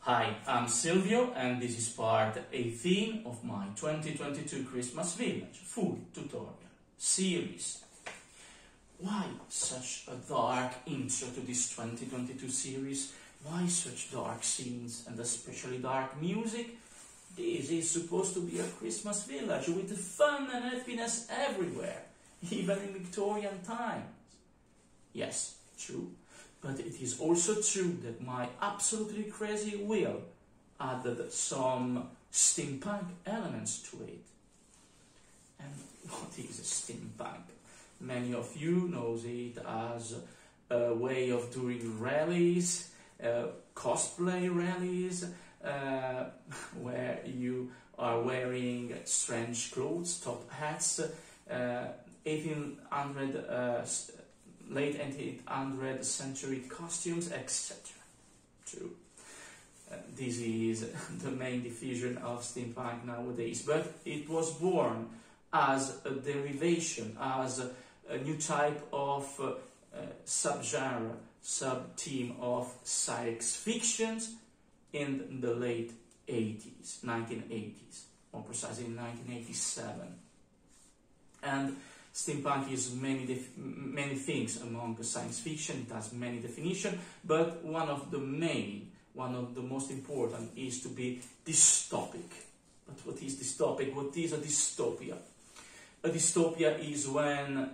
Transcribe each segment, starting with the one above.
Hi, I'm Silvio and this is part 18 of my 2022 Christmas Village full tutorial series. Why such a dark intro to this 2022 series? Why such dark scenes and especially dark music? This is supposed to be a Christmas village with fun and happiness everywhere, even in Victorian times. Yes, true. But it is also true that my absolutely crazy will added some steampunk elements to it. And what is steampunk? Many of you knows it as a way of doing rallies, cosplay rallies, uh, where you are wearing strange clothes, top hats, uh, 1800 uh, late 1800th century costumes, etc. True. Uh, this is the main diffusion of steampunk nowadays, but it was born as a derivation, as a, a new type of uh, uh, subgenre, sub-theme of science fictions in the late 80s, 1980s, more precisely in 1987. And Steampunk is many many things among science fiction. It has many definitions, but one of the main, one of the most important, is to be dystopic. But what is dystopic? What is a dystopia? A dystopia is when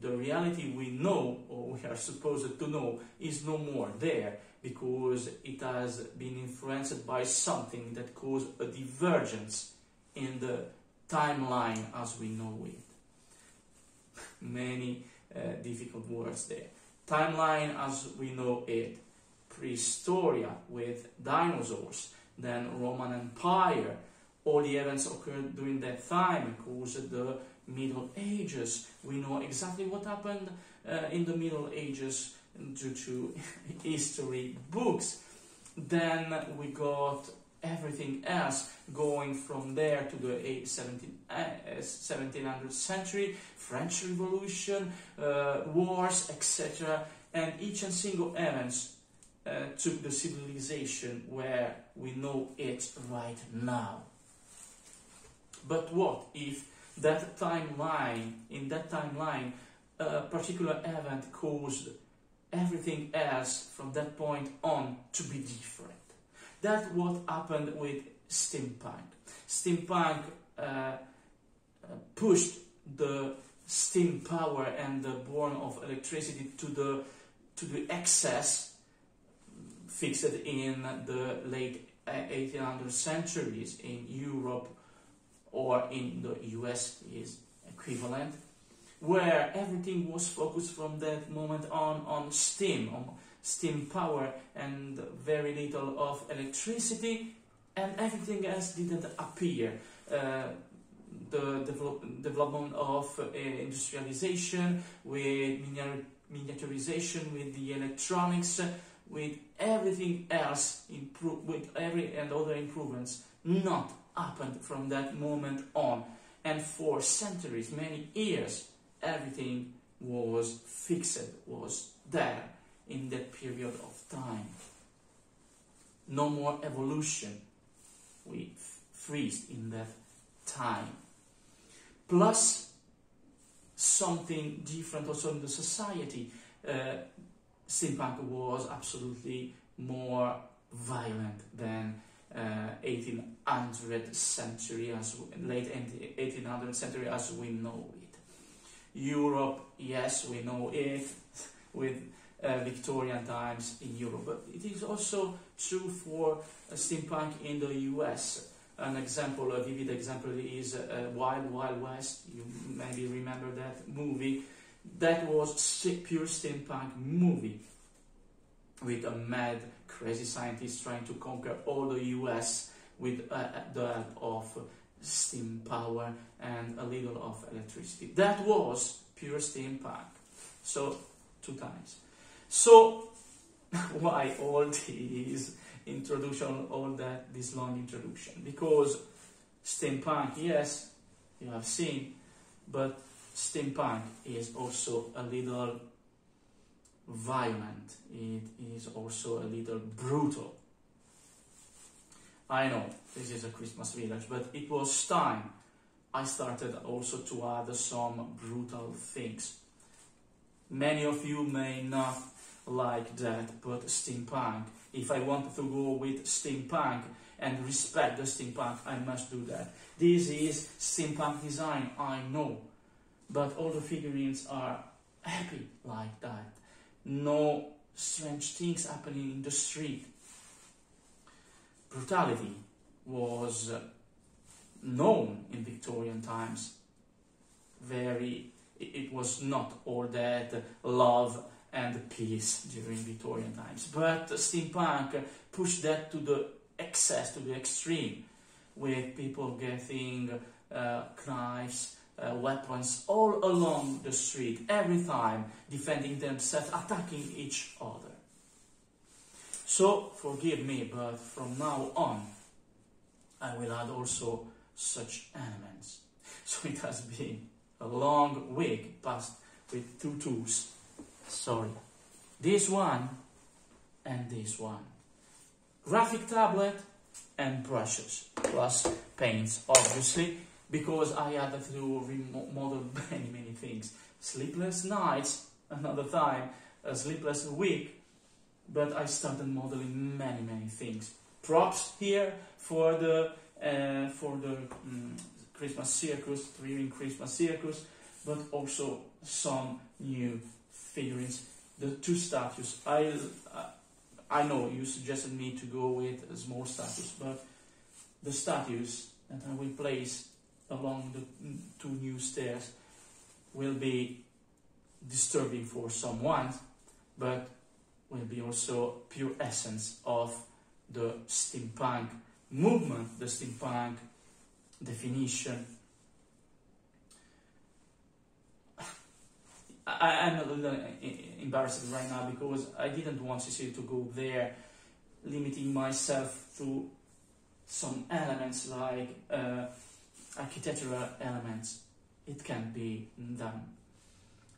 the reality we know, or we are supposed to know, is no more there because it has been influenced by something that caused a divergence in the timeline as we know it. Many uh, difficult words there. Timeline as we know it, prehistoria with dinosaurs, then Roman Empire, all the events occurred during that time caused the Middle Ages. We know exactly what happened uh, in the Middle Ages due to history books. Then we got everything else going from there to the 17, uh, 1700th century, French Revolution, uh, wars, etc. And each and single event uh, took the civilization where we know it right now. But what if that timeline, in that timeline, a particular event caused everything else from that point on to be different? That's what happened with steampunk. Steampunk uh, uh, pushed the steam power and the born of electricity to the to the excess fixed in the late 1800 centuries in Europe or in the US is equivalent, where everything was focused from that moment on on steam, on steam power and very little of electricity and everything else didn't appear. Uh, the develop, development of uh, industrialization, with miniaturization, with the electronics, with everything else, with every and other improvements, not happened from that moment on. And for centuries, many years, everything was fixed, was there in that period of time. No more evolution. We freeze in that time. Plus, something different also in the society. Uh, steampunk was absolutely more violent than 1800th century, as late 1800th century as we know it. Europe, yes, we know it with uh, Victorian times in Europe. But it is also true for uh, steampunk in the US. An example, a vivid example is uh, Wild Wild West. You maybe remember that movie. That was pure steampunk movie with a mad, crazy scientists trying to conquer all the US with uh, the help of steam power and a little of electricity. That was pure steampunk. So, two times. So, why all these introduction, all that, this long introduction. Because steampunk, yes, you have seen, but steampunk is also a little violent. It is also a little brutal. I know this is a Christmas village, but it was time I started also to add some brutal things. Many of you may not like that, but steampunk, if I want to go with steampunk and respect the steampunk, I must do that. This is steampunk design, I know, but all the figurines are happy like that. No strange things happening in the street. Brutality was known in Victorian times. Very, it was not all that love and peace during Victorian times. But steampunk pushed that to the excess, to the extreme, with people getting uh, knives, uh, weapons all along the street, every time defending themselves, attacking each other. So, forgive me, but from now on, I will add also such elements. So it has been a long week passed with two tools. Sorry. This one and this one. Graphic tablet and brushes, plus paints, obviously, because I had to remodel many, many things. Sleepless nights, another time, a sleepless week, but I started modeling many, many things. Props here for the uh, for the um, Christmas circus, Reading Christmas circus, but also some new figurines. The two statues. I uh, I know you suggested me to go with a small statues, but the statues that I will place along the two new stairs will be disturbing for someone, but will be also pure essence of the steampunk movement, the steampunk definition. I, am a little embarrassed right now because I didn't want Cecilia to go there, limiting myself to some elements like uh, architectural elements. It can be done.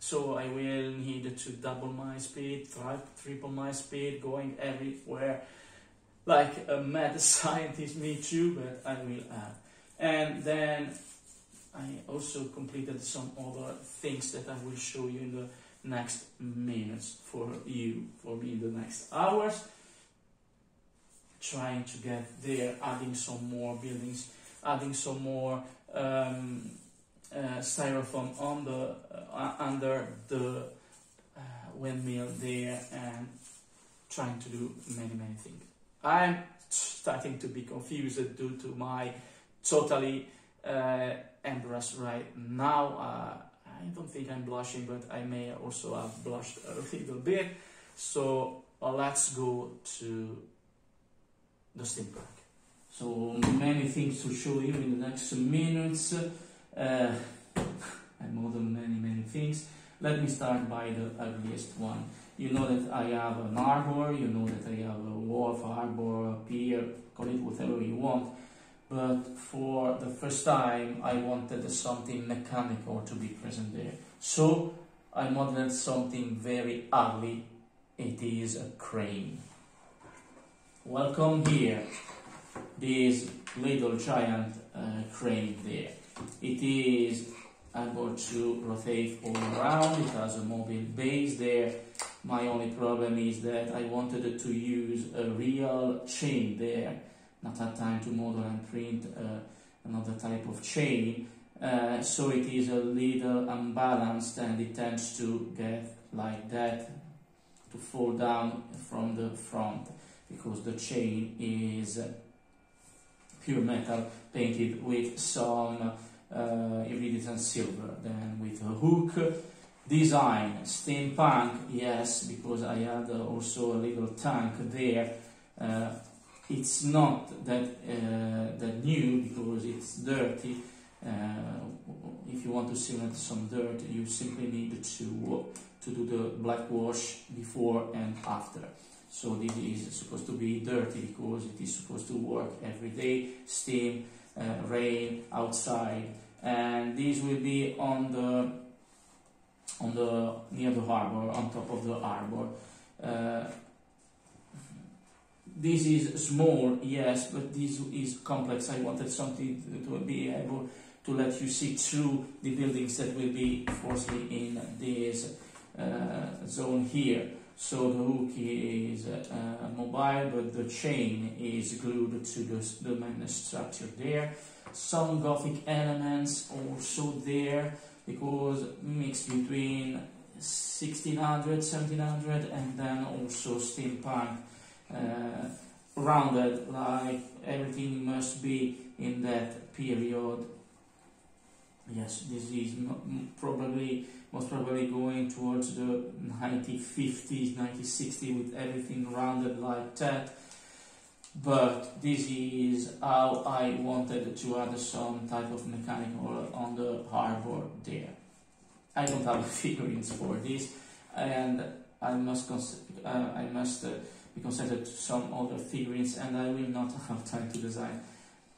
So I will need to double my speed, triple my speed, going everywhere like a mad scientist, me too, but I will add. And then I also completed some other things that I will show you in the next minutes for you, for me in the next hours. Trying to get there, adding some more buildings, adding some more um, uh, styrofoam on the, uh, under the uh, windmill there and trying to do many, many things. I'm starting to be confused due to my totally uh, embarrassed right now. Uh, I don't think I'm blushing, but I may also have blushed a little bit. So uh, let's go to the steampunk. So many things to show you in the next minutes. Uh, I model many, many things. Let me start by the ugliest one. You know that I have an arbor, you know that I have a wharf, a harbor, a pier, call it whatever you want. But for the first time, I wanted something mechanical to be present there. So I modeled something very ugly. It is a crane. Welcome here, this little giant uh, crane there. It is able to rotate all around, it has a mobile base there my only problem is that I wanted to use a real chain there, not had time to model and print uh, another type of chain. Uh, so it is a little unbalanced and it tends to get like that, to fall down from the front because the chain is pure metal painted with some uh, iridescent silver. Then with a hook design, steampunk, yes, because I had also a little tank there. Uh, it's not that uh, that new because it's dirty. Uh, if you want to simulate some dirt, you simply need to to do the black wash before and after. So this is supposed to be dirty because it is supposed to work every day, steam, uh, rain, outside, and this will be on the on the near the harbor, on top of the harbor. Uh, this is small, yes, but this is complex. I wanted something to, to be able to let you see through the buildings that will be forcefully in this uh, zone here. So the hook is uh, mobile, but the chain is glued to the, the main structure there. Some Gothic elements also there, because mixed between 1600, 1700, and then also steampunk uh, rounded, like everything must be in that period. Yes, this is probably most probably going towards the 1950s, 1960s with everything rounded like that. But this is how I wanted to add some type of mechanical on the harbor there. I don't have figurines for this, and I must uh, I must uh, be considered some other figurines, and I will not have time to design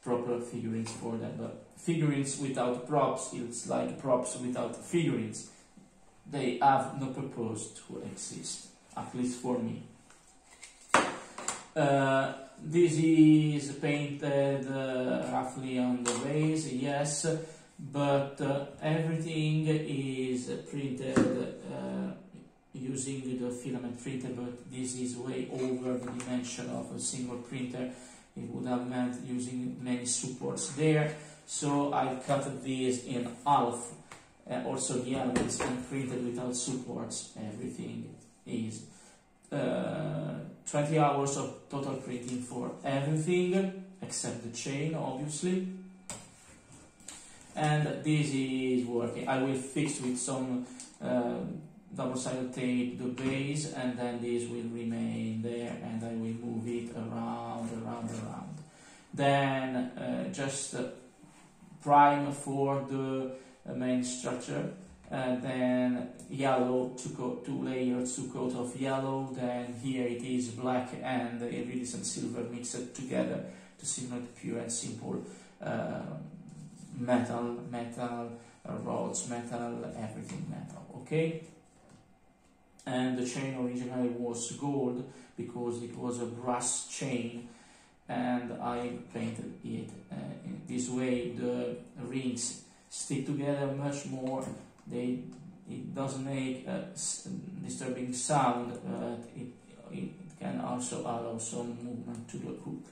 proper figurines for that. But figurines without props, it's like props without figurines they have no purpose to exist, at least for me. Uh, this is painted uh, roughly on the base, yes, but uh, everything is printed uh, using the filament printer, but this is way over the dimension of a single printer. It would have meant using many supports there, so I cut this in half. Uh, also the elements and printed without supports. Everything is uh, 20 hours of total printing for everything except the chain obviously. And this is working. I will fix with some uh, double-sided tape the base and then this will remain there and I will move it around around around then uh, just uh, prime for the main structure. And then yellow, two, coat, two layers, two coat of yellow. Then here it is black and iridescent silver mixed together to simulate pure and simple uh, metal, metal, uh, rods, metal, everything metal. Okay. And the chain originally was gold because it was a brass chain and I painted it uh, this way the rings stick together much more. They it doesn't make a disturbing sound, but it, it can also allow some movement to the hook.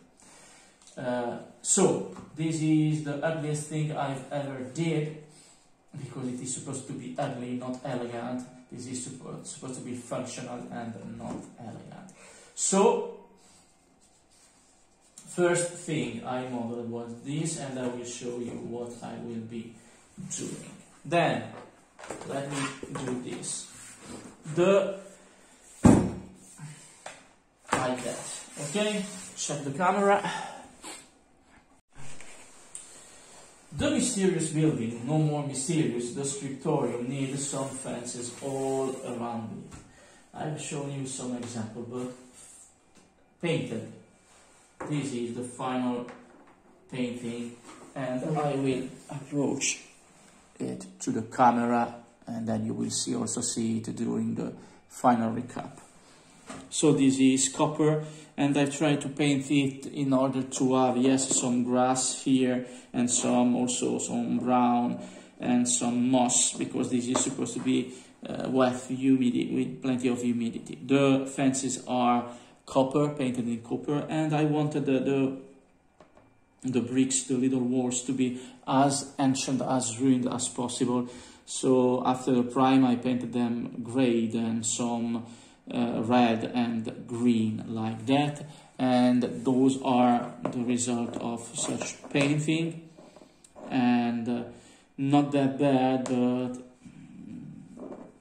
Uh, so this is the ugliest thing I've ever did because it is supposed to be ugly, not elegant. This is supposed to be functional and not elegant. So first thing I model was this, and I will show you what I will be doing. Then, let me do this. The, like that, okay? Check the camera. The mysterious building, no more mysterious, the scriptorium needs some fences all around it. I've shown you some example, but painted. This is the final painting and I will approach it to the camera and then you will see also see it during the final recap. So this is copper and I try to paint it in order to have yes some grass here and some also some brown and some moss because this is supposed to be uh, wet humidity with plenty of humidity. The fences are copper painted in copper and I wanted the, the the bricks, the little walls to be as ancient, as ruined as possible. So after the prime, I painted them gray, then some uh, red and green like that. And those are the result of such painting. And uh, not that bad, but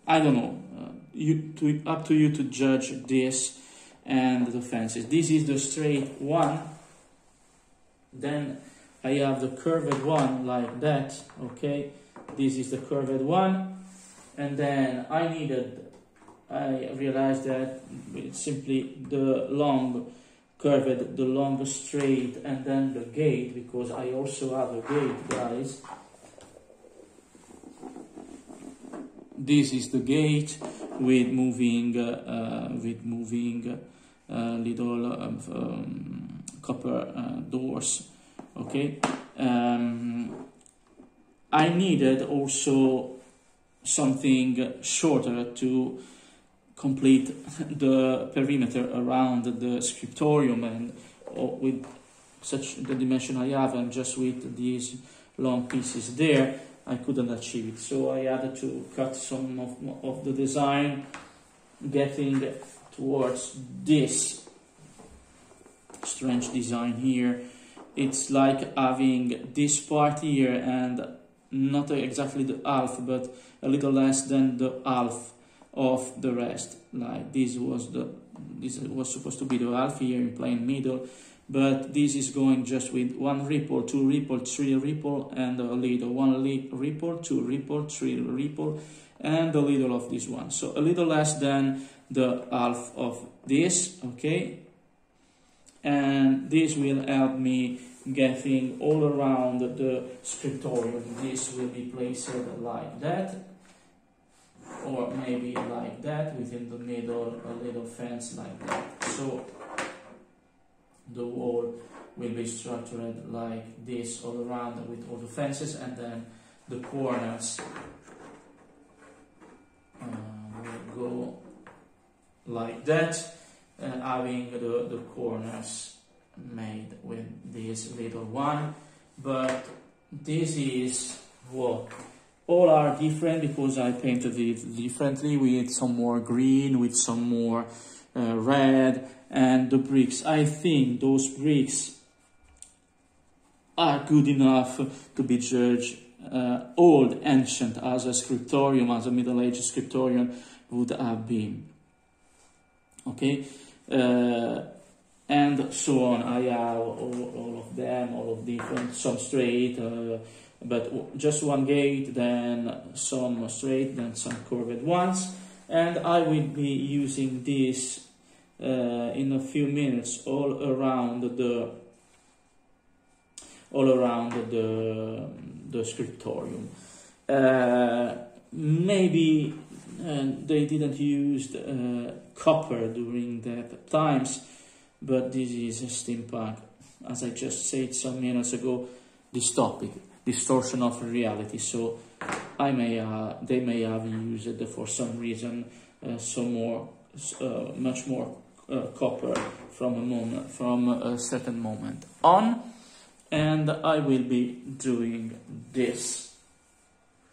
I don't know. Uh, you to, up to you to judge this and the fences. This is the straight one then I have the curved one like that, okay? This is the curved one. And then I needed I realized that it's simply the long curved, the long straight, and then the gate, because I also have a gate, guys. This is the gate with moving, uh, with moving uh, little um, um, copper uh, doors. Okay. Um, I needed also something shorter to complete the perimeter around the scriptorium and uh, with such the dimension I have and just with these long pieces there I couldn't achieve it. So I had to cut some of, of the design getting towards this strange design here. It's like having this part here and not exactly the half but a little less than the half of the rest. Like this was the this was supposed to be the half here in plain middle but this is going just with one ripple two ripple three ripple and a little one ripple two ripple three ripple and a little of this one. So a little less than the half of this okay? And this will help me getting all around the scriptorium. This will be placed like that or maybe like that within the middle a little fence like that. So the wall will be structured like this all around with all the fences and then the corners uh, will go like that uh, having the, the corners made with this little one. But this is what all are different because I painted it differently with some more green, with some more uh, red, and the bricks. I think those bricks are good enough to be judged uh, old, ancient, as a scriptorium, as a Middle Age scriptorium would have been. Okay? Uh, and so on. I have all, all, of them, all of different, some straight, uh, but just one gate, then some straight, then some curved ones. And I will be using this uh, in a few minutes all around the all around the the scriptorium. Uh, maybe uh, they didn't use uh, copper during that times, but this is a steampunk. As I just said some minutes ago, dystopic distortion of reality. So I may, uh, they may have used it for some reason, uh, some more, uh, much more uh, copper from a moment, from a certain moment on, and I will be doing this.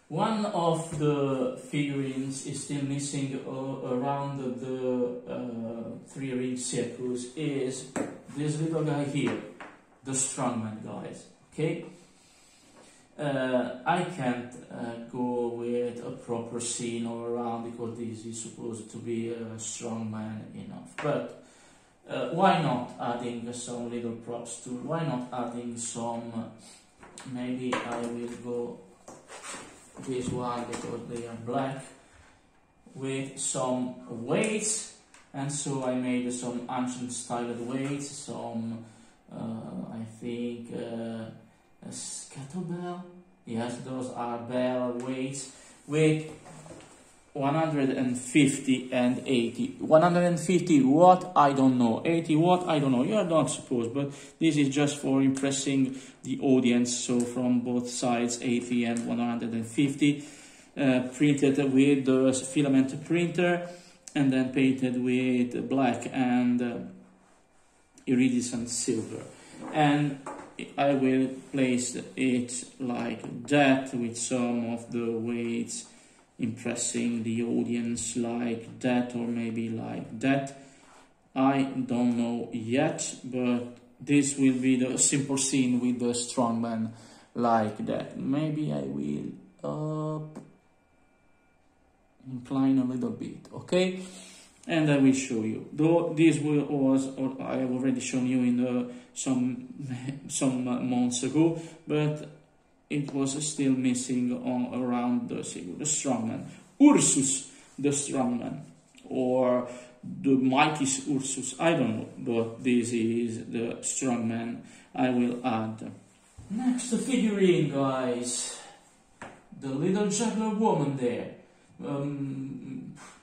One of the figurines is still missing uh, around the uh, three ring circles is this little guy here, the strongman guys. Okay, uh, I can't uh, go with a proper scene all around because this is supposed to be a strong man enough. But uh, why not adding some little props to? Why not adding some? Maybe I will go this one because they are black with some weights, and so I made some ancient styled weights. Some uh, I think uh, a kettlebell. Yes, those are bell weights with 150 and 80. 150 watt, I don't know. 80 watt, I don't know. You are not supposed, but this is just for impressing the audience. So from both sides, 80 and 150, uh, printed with the filament printer and then painted with black and uh, iridescent silver. And I will place it like that with some of the weights impressing the audience like that or maybe like that. I don't know yet, but this will be the simple scene with the strongman like that. Maybe I will uh, incline a little bit, okay? And I will show you. Though this was, I have already shown you in the, some some months ago, but it was still missing on around the the strongman. Ursus, the strongman. or the Mighty Ursus, I don't know, but this is the strongman I will add. Next figurine, guys. The little juggler woman there. Um,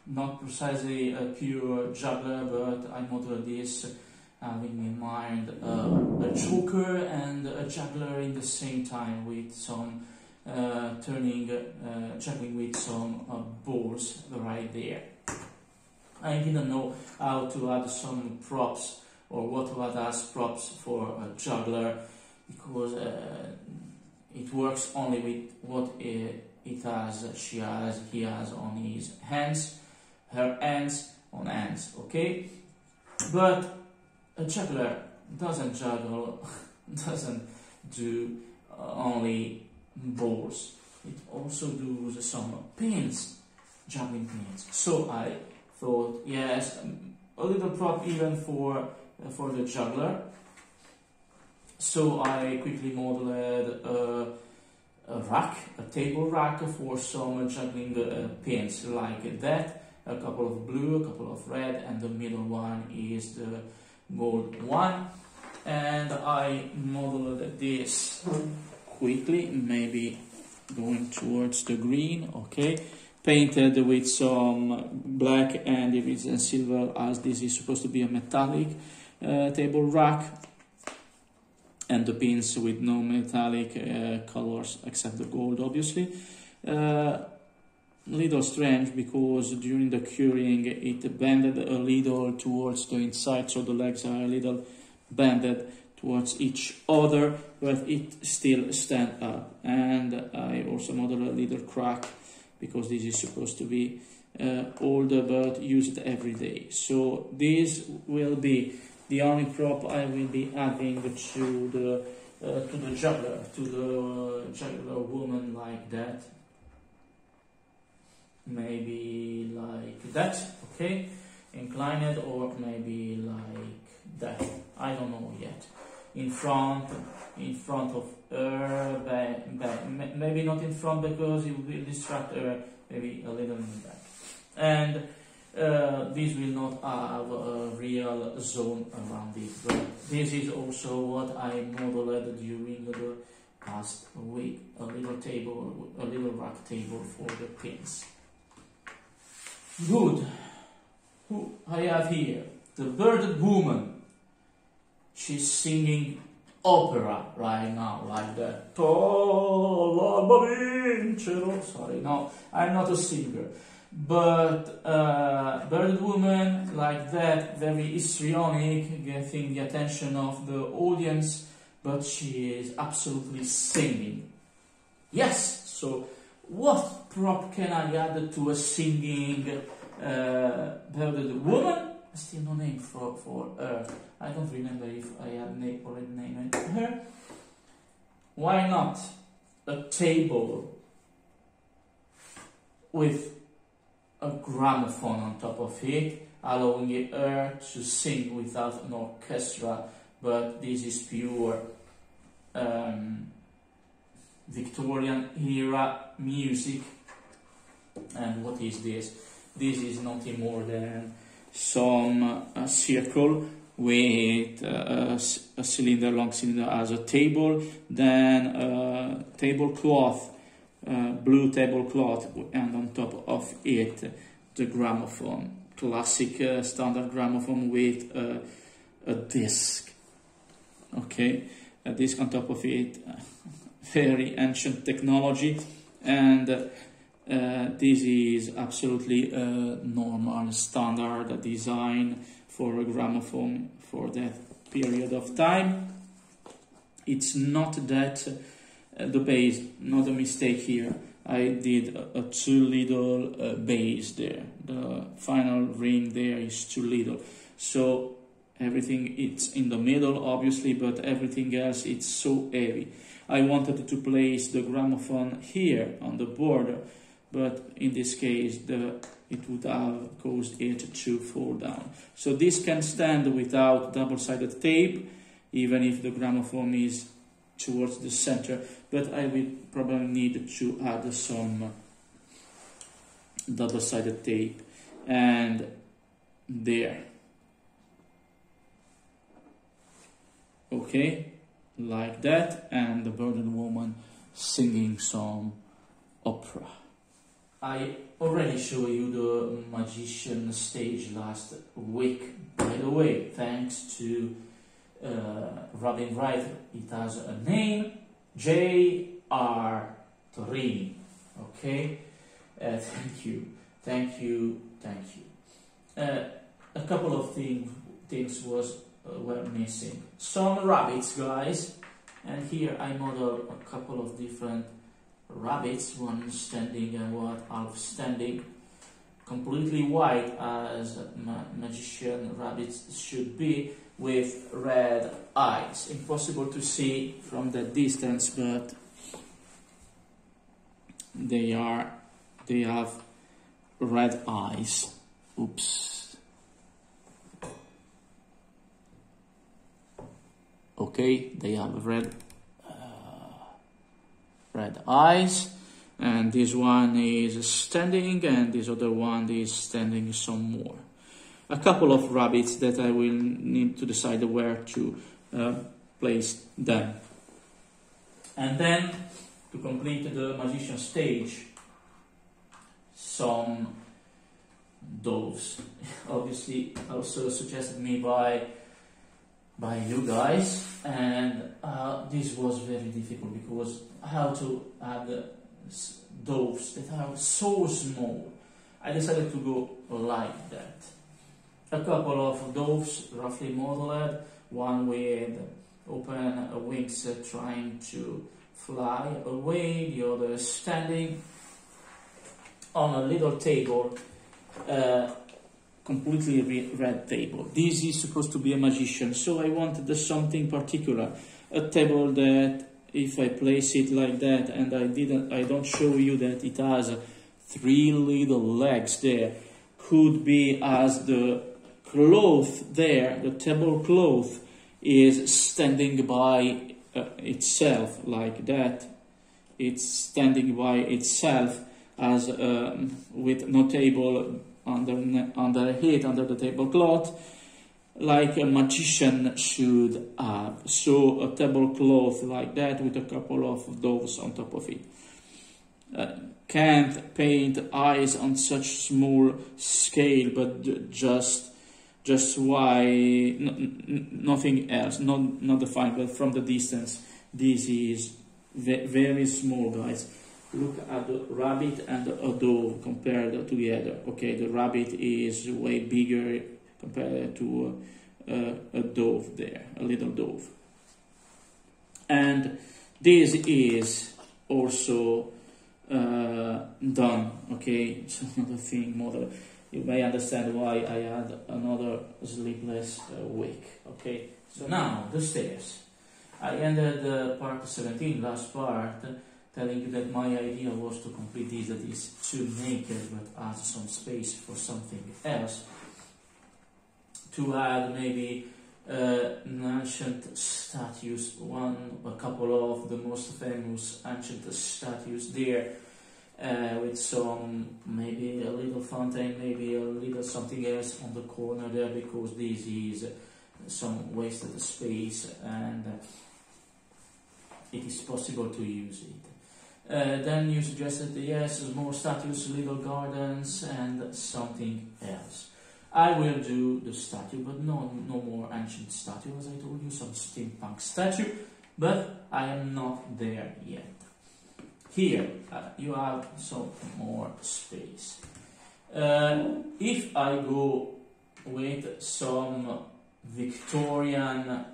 not precisely a pure juggler, but I model this having in mind uh, a joker and a juggler in the same time with some uh, turning, uh, juggling with some uh, balls right there. I didn't know how to add some props or what to add as props for a juggler because uh, it works only with what it has, she has, he has on his hands, her hands on hands, okay? But a juggler doesn't juggle, doesn't do uh, only balls. It also does some pins, juggling pins. So I thought, yes, a little prop even for uh, for the juggler. So I quickly modeled a, a rack, a table rack for some juggling uh, pins like that. A couple of blue, a couple of red, and the middle one is the gold one. And I modeled this quickly, maybe going towards the green, okay. Painted with some black and if it's silver as this is supposed to be a metallic uh, table rack. And the pins with no metallic uh, colors except the gold obviously. Uh, little strange because during the curing it bended a little towards the inside so the legs are a little bended towards each other but it still stand up and I also model a little crack because this is supposed to be uh, older but used every day. So this will be the only prop I will be adding to the uh, to the juggler, to the juggler woman like that. Maybe like that, okay? Incline it or maybe like that. I don't know yet. In front, in front of her, back, back. maybe not in front because it will distract her, maybe a little in back. And uh, this will not have a real zone around it, but this is also what I modeled during the past week, a little table, a little rack table for the pins. Good. Who I have here? The bearded woman. She's singing opera right now, like that. Sorry, no, I'm not a singer. But uh, Bird Woman, like that, very histrionic, getting the attention of the audience, but she is absolutely singing. Yes, so what prop can I add to a singing uh, Woman? Still no name for, for her. I don't remember if I had name, already named her. Why not a table with a gramophone on top of it, allowing her to sing without an orchestra, but this is pure um, Victorian era music. And what is this? This is nothing more than some uh, circle with uh, a cylinder, long cylinder as a table, then a tablecloth, uh, blue tablecloth, and on top of it the gramophone, classic uh, standard gramophone with uh, a disc. Okay, a disc on top of it, very ancient technology, and uh, this is absolutely a normal standard design for a gramophone for that period of time. It's not that uh, the bass, not a mistake here. I did a, a too little uh, bass there. The final ring there is too little. So everything it's in the middle obviously, but everything else it's so heavy. I wanted to place the gramophone here on the border, but in this case the it would have caused it to fall down. So this can stand without double-sided tape, even if the gramophone is towards the center, but I will probably need to add some double-sided tape and there. Okay, like that, and the bird and woman singing some opera. I already showed you the magician stage last week. By the way, thanks to uh, Robin Wright, it has a name, J.R. Torini. Okay, uh, thank you, thank you, thank you. Uh, a couple of things things was uh, were missing. Some rabbits, guys, and here I model a couple of different rabbits, one standing and one half standing, completely white as ma magician rabbits should be, with red eyes. Impossible to see from the distance, but they are they have red eyes. Oops. Okay, they have red red eyes and this one is standing and this other one is standing some more. A couple of rabbits that I will need to decide where to uh, place them. And then to complete the magician stage, some doves. Obviously also suggested me by by you guys. And uh, this was very difficult because how to add doves that are so small. I decided to go like that. A couple of doves roughly modeled. One with open wings uh, trying to fly away. The other standing on a little table uh, completely red table. This is supposed to be a magician, so I wanted something particular. A table that, if I place it like that, and I didn't, I don't show you that it has three little legs there, could be as the cloth there, the tablecloth is standing by uh, itself like that. It's standing by itself as um, with no table under, under heat, under the tablecloth, like a magician should have. So a tablecloth like that with a couple of doves on top of it. Uh, can't paint eyes on such small scale, but just just why nothing else, not not defined, but from the distance, this is ve very small, guys look at the rabbit and a dove compared together. Okay, the rabbit is way bigger compared to uh, a dove there, a little dove. And this is also uh, done, okay, it's another thing, mother. You may understand why I had another sleepless uh, week, okay. So now, the stairs. I ended uh, part 17, last part, telling you that my idea was to complete this that is too naked but add some space for something else. To add maybe uh, ancient statues one a couple of the most famous ancient statues there uh, with some maybe a little fountain maybe a little something else on the corner there because this is some wasted space and it is possible to use it then you suggested yes, more statues, little gardens, and something else. I will do the statue, but no, no more ancient statue, as I told you, some steampunk statue, but I am not there yet. Here, uh, you have some more space. Uh, if I go with some Victorian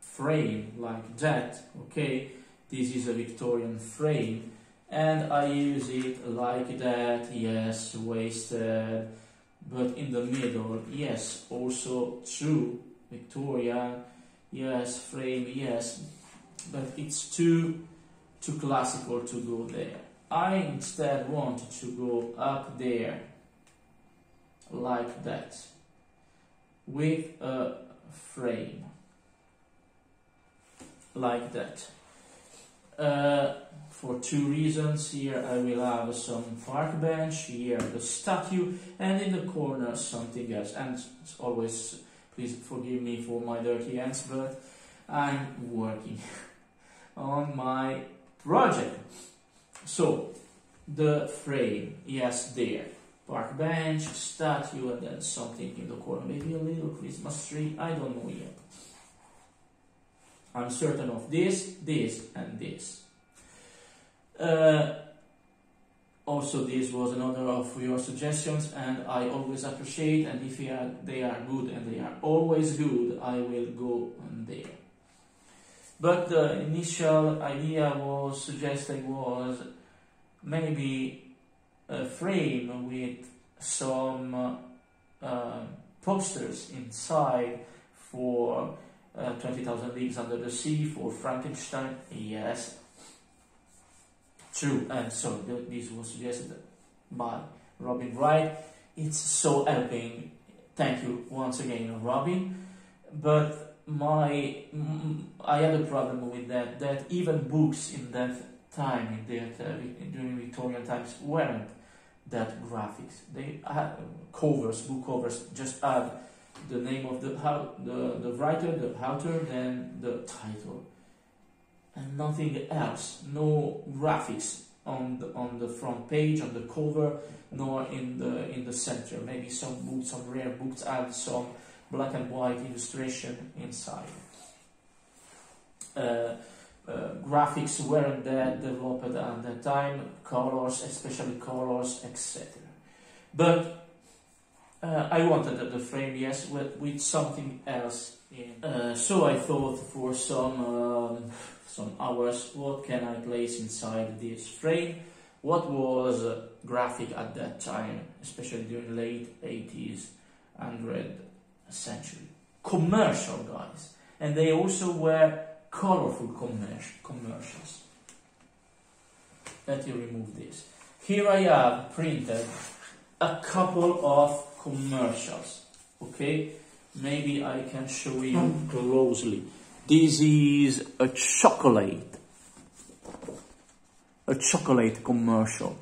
frame like that, okay, this is a Victorian frame and I use it like that, yes, wasted, but in the middle, yes, also true, Victorian, yes, frame, yes, but it's too, too classical to go there. I instead want to go up there, like that, with a frame, like that uh, for two reasons. Here I will have some park bench, here the statue, and in the corner something else. And always, please forgive me for my dirty hands, but I'm working on my project. So, the frame, yes, there. Park bench, statue, and then something in the corner. Maybe a little Christmas tree, I don't know yet. I'm certain of this, this, and this. Uh, also, this was another of your suggestions, and I always appreciate. And if are, they are good, and they are always good, I will go on there. But the initial idea was suggesting was maybe a frame with some uh, posters inside for uh, 20,000 Leagues Under the Sea, for Frankenstein. Yes, true. And so th this was suggested by Robin Wright. It's so helping. Thank you once again, Robin. But my I had a problem with that. That even books in that time, in that uh, during Victorian times, weren't that graphics. They had covers, book covers, just add the name of the how the, the writer, the author, then the title, and nothing else. No graphics on the on the front page, on the cover, nor in the in the center. Maybe some books, some rare books add some black and white illustration inside. Uh, uh, graphics weren't that developed at that time, colors, especially colors, etc. But uh, I wanted the frame, yes, with, with something else in. Uh, so I thought for some um, some hours, what can I place inside this frame? What was graphic at that time, especially during late 80s, and century. Commercial guys. And they also were colorful commercials. Let you remove this. Here I have printed a couple of commercials. Okay? Maybe I can show you closely. This is a chocolate. A chocolate commercial.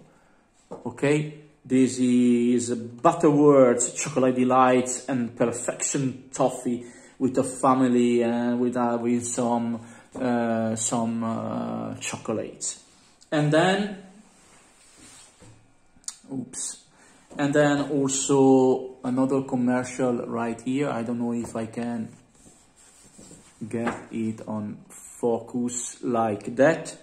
Okay? This is Butterworth Chocolate Delights and Perfection Toffee with a family and with, uh, with some, uh, some uh, chocolates. And then, oops, and then also another commercial right here. I don't know if I can get it on focus like that.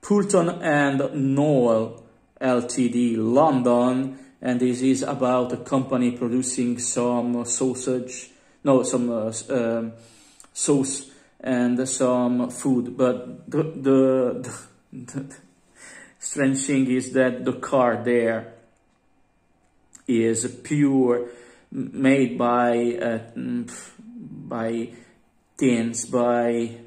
Poulton and Noel Ltd London and this is about a company producing some sausage no some uh, um, sauce and some food but the, the, the, the strange thing is that the car there is pure made by uh, by tins by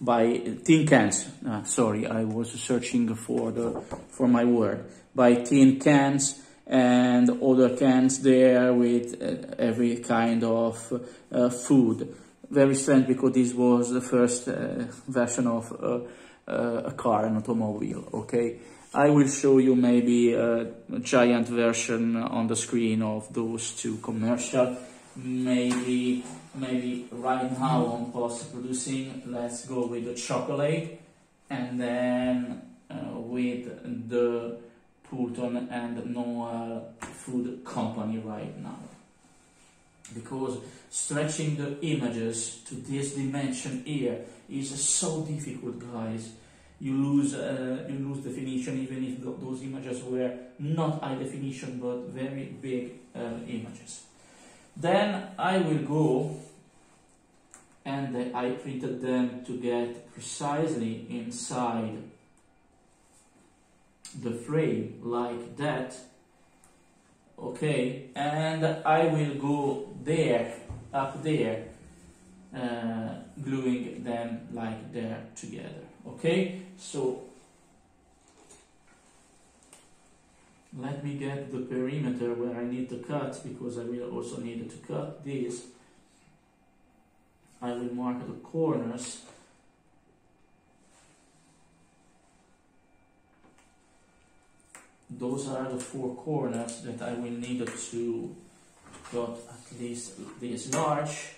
by tin cans. Uh, sorry, I was searching for the for my word. By tin cans and other cans there with uh, every kind of uh, food. Very strange because this was the first uh, version of uh, uh, a car, an automobile. Okay, I will show you maybe a, a giant version on the screen of those two commercial. Maybe maybe right now on post producing, let's go with the chocolate and then uh, with the Poulton and Noel Food Company right now. Because stretching the images to this dimension here is so difficult, guys. You lose, uh, you lose definition even if th those images were not high definition but very big uh, images. Then I will go and I printed them to get precisely inside the frame like that okay and I will go there up there uh, gluing them like there together okay so let me get the perimeter where I need to cut because I will also need to cut this. I will mark the corners. Those are the four corners that I will need to cut at least this large.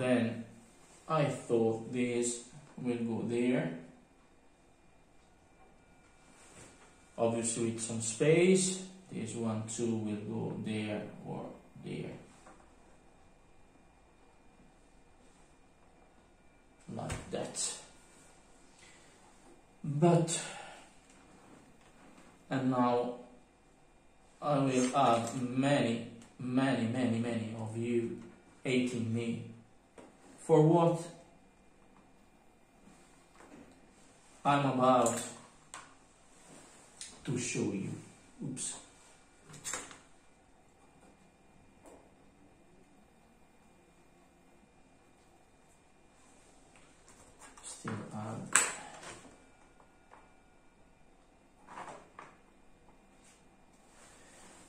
Then, I thought this will go there. Obviously with some space. This one too will go there or there. Like that. But, and now I will add many many, many, many of you hating me. For what? I'm about to show you. Oops. Still add.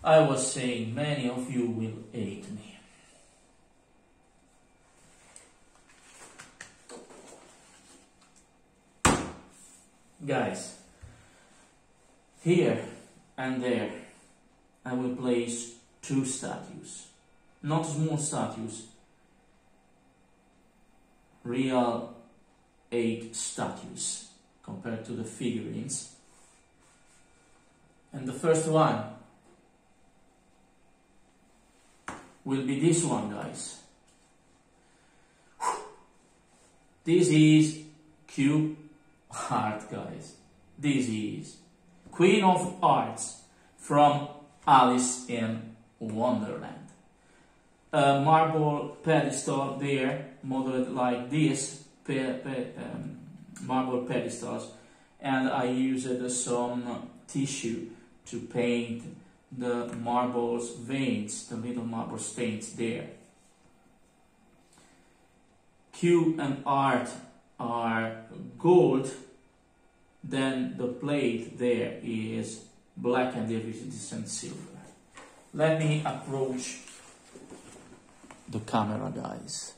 I was saying many of you will hate me. Guys, here and there I will place two statues, not small statues, real eight statues compared to the figurines. And the first one will be this one, guys. This is Q Heart, guys. This is Queen of Arts from Alice in Wonderland. A marble pedestal there, modeled like this, pe pe um, marble pedestals, and I used some tissue to paint the marble's veins, the little marble stains there. Q and art are gold, then the plate there is black and iridescent silver. Let me approach the camera, guys.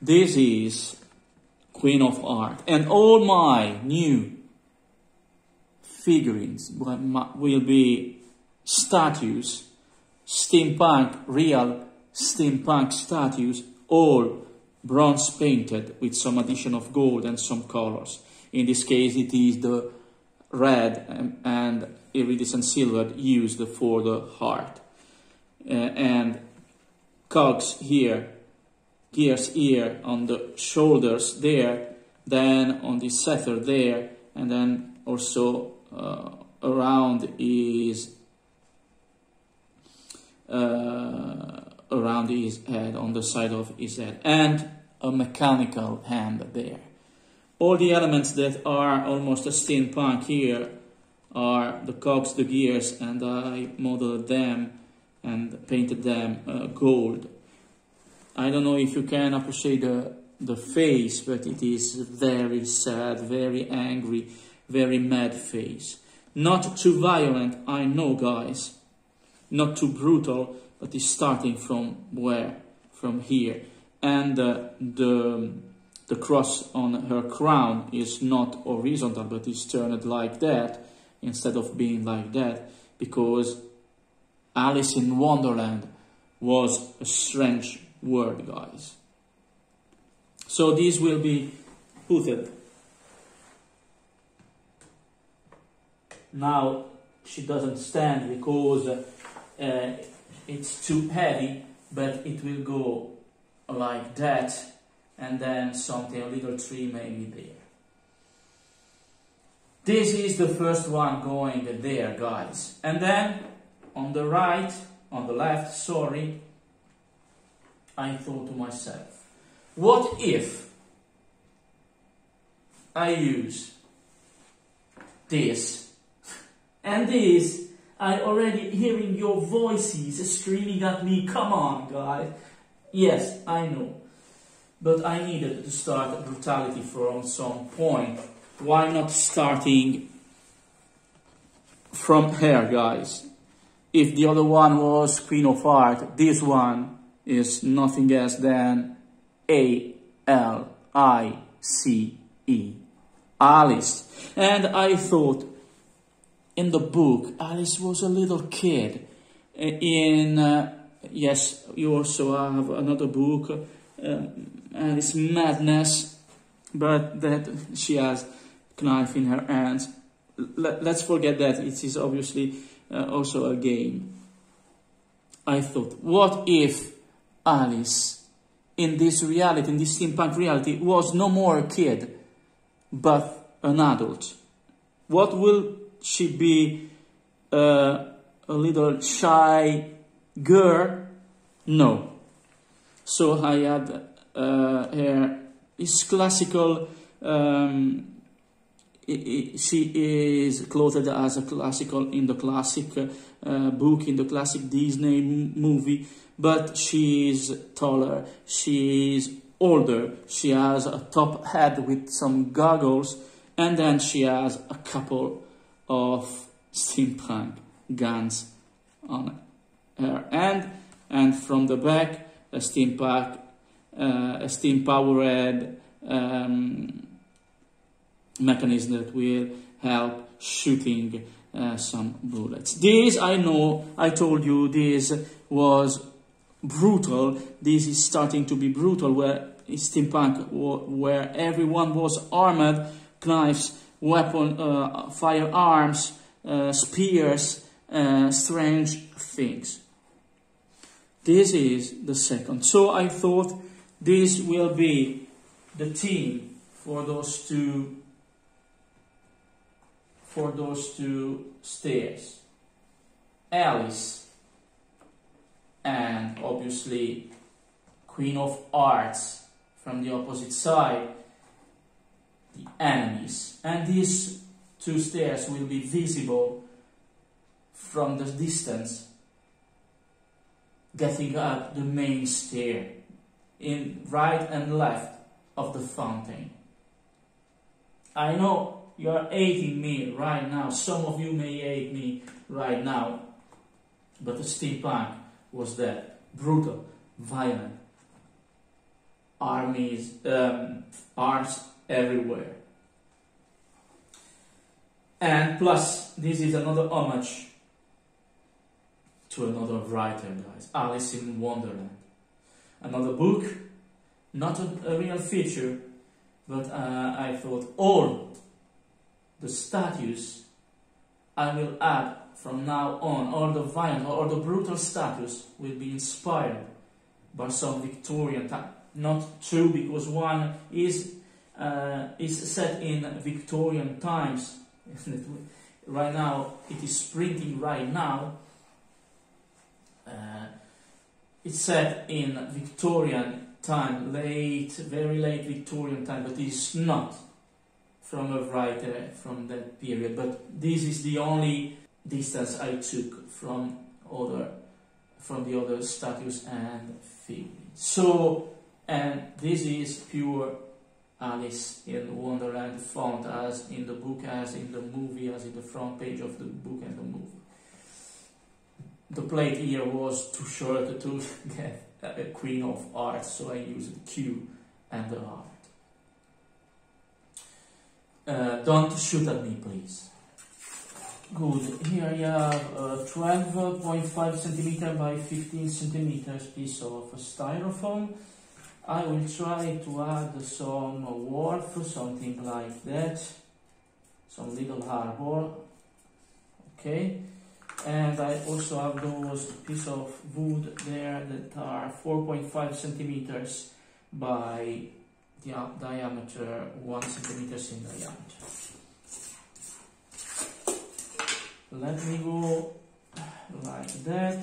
this is Queen of Art. And all my new figurines will be statues, steampunk, real steampunk statues, all bronze painted with some addition of gold and some colors. In this case, it is the red and, and iridescent silver used for the heart. Uh, and cogs here, gears here on the shoulders there, then on the setter there, and then also uh, around is uh, around his head, on the side of his head, and a mechanical hand there. All the elements that are almost a steampunk here are the cogs, the gears, and I modeled them and painted them uh, gold. I don't know if you can appreciate the, the face, but it is very sad, very angry, very mad face. Not too violent, I know, guys. Not too brutal, but it's starting from where? From here. And uh, the, the cross on her crown is not horizontal, but is turned like that instead of being like that because Alice in Wonderland was a strange word, guys. So these will be putted. Now she doesn't stand because uh, it's too heavy, but it will go like that, and then something, a little tree maybe there. This is the first one going there, guys. And then on the right, on the left, sorry, I thought to myself, what if I use this and this? I already hearing your voices screaming at me, come on, guys. Yes, I know. But I needed to start brutality from some point why not starting from here, guys? If the other one was Queen of Art, this one is nothing else than A L I C E. Alice. And I thought in the book, Alice was a little kid. In, uh, yes, you also have another book, uh, it's Madness, but that she has knife in her hands. Let, us forget that it is obviously uh, also a game. I thought, what if Alice, in this reality, in this steampunk reality, was no more a kid, but an adult? What will she be? Uh, a little shy girl? No. So I had uh, her, his classical um, she is clothed as a classical in the classic uh, book in the classic Disney movie, but she is taller, she is older, she has a top hat with some goggles, and then she has a couple of steampunk guns on her hand, and from the back a steampunk, uh, a steam powered um, mechanism that will help shooting uh, some bullets. This, I know, I told you this was brutal. This is starting to be brutal where steampunk, where everyone was armored, knives, weapon, uh, firearms, uh, spears, uh, strange things. This is the second. So I thought this will be the team for those two for those two stairs. Alice and obviously Queen of Hearts from the opposite side, the enemies. And these two stairs will be visible from the distance getting up the main stair in right and left of the fountain. I know you're hating me right now. Some of you may hate me right now. But the steampunk was that brutal, violent, armies, um, arms everywhere. And plus, this is another homage to another writer, guys, Alice in Wonderland. Another book, not a, a real feature, but uh, I thought all the statues I will add from now on, all the violent or the brutal statues will be inspired by some Victorian time. Not true, because one is uh, is set in Victorian times. right now, it is printing right now. Uh, it's set in Victorian time, late, very late Victorian time, but it's not from a writer from that period. But this is the only distance I took from other from the other statues and figurines. So, and this is pure Alice in Wonderland font as in the book, as in the movie, as in the front page of the book and the movie. The plate here was too short to get a Queen of Hearts, so I used Q and the heart. Uh, don't shoot at me, please. Good. Here you have a 12.5 centimeter by 15 centimeters piece of styrofoam. I will try to add some wharf, something like that, some little harbor. Okay. And I also have those piece of wood there that are 4.5 centimeters by the diameter 1 centimeters in diameter. let me go like that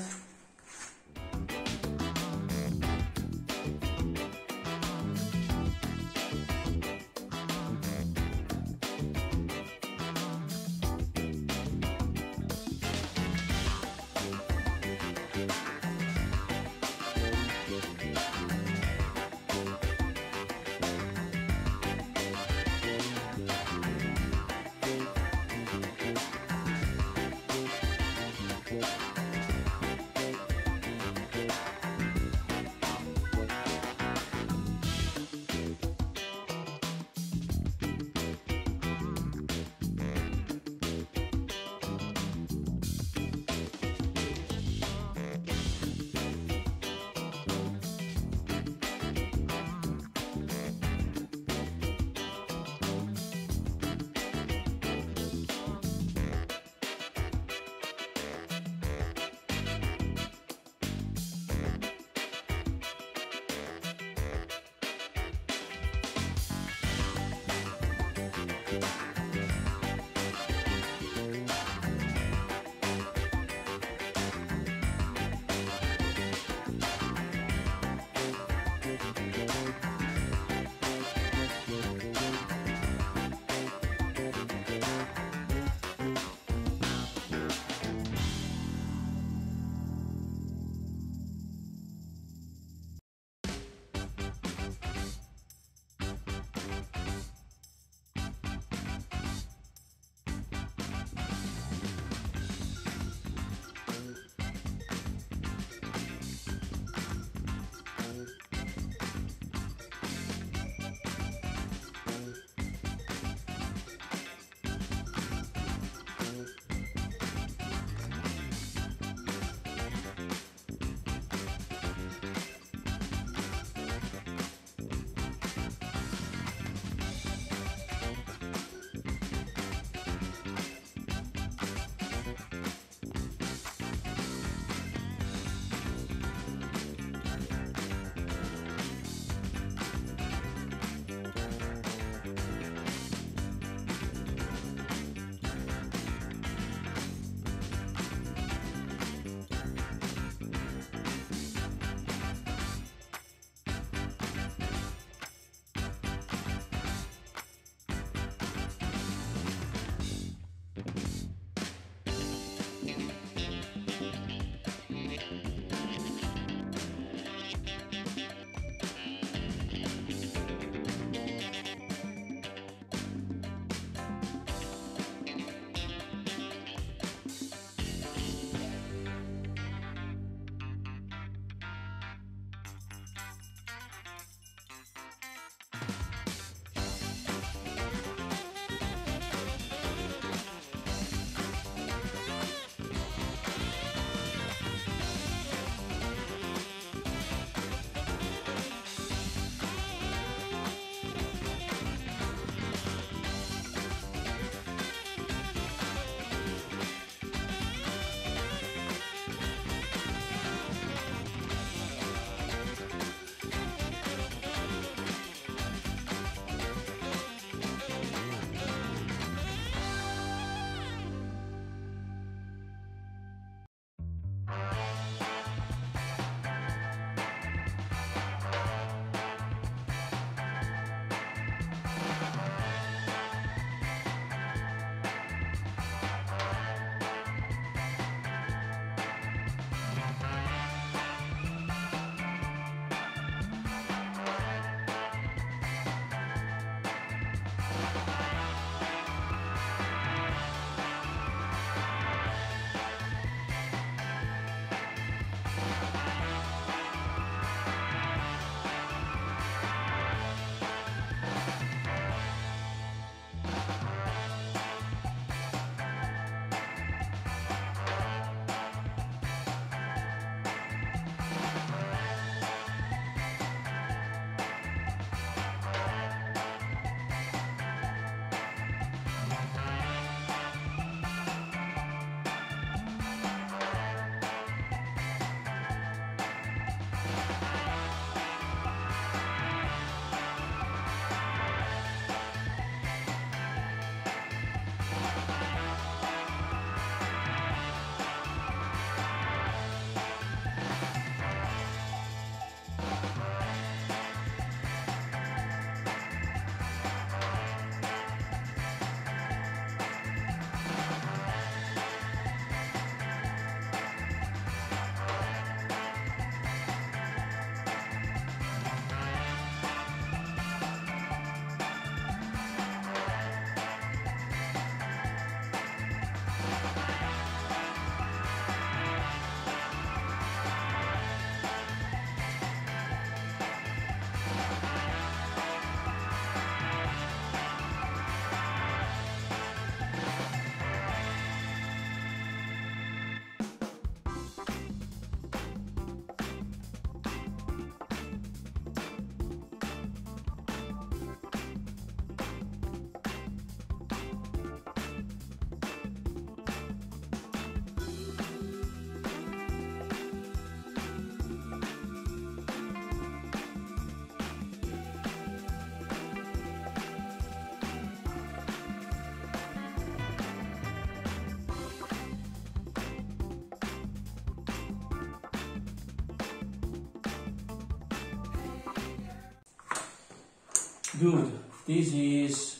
good. This is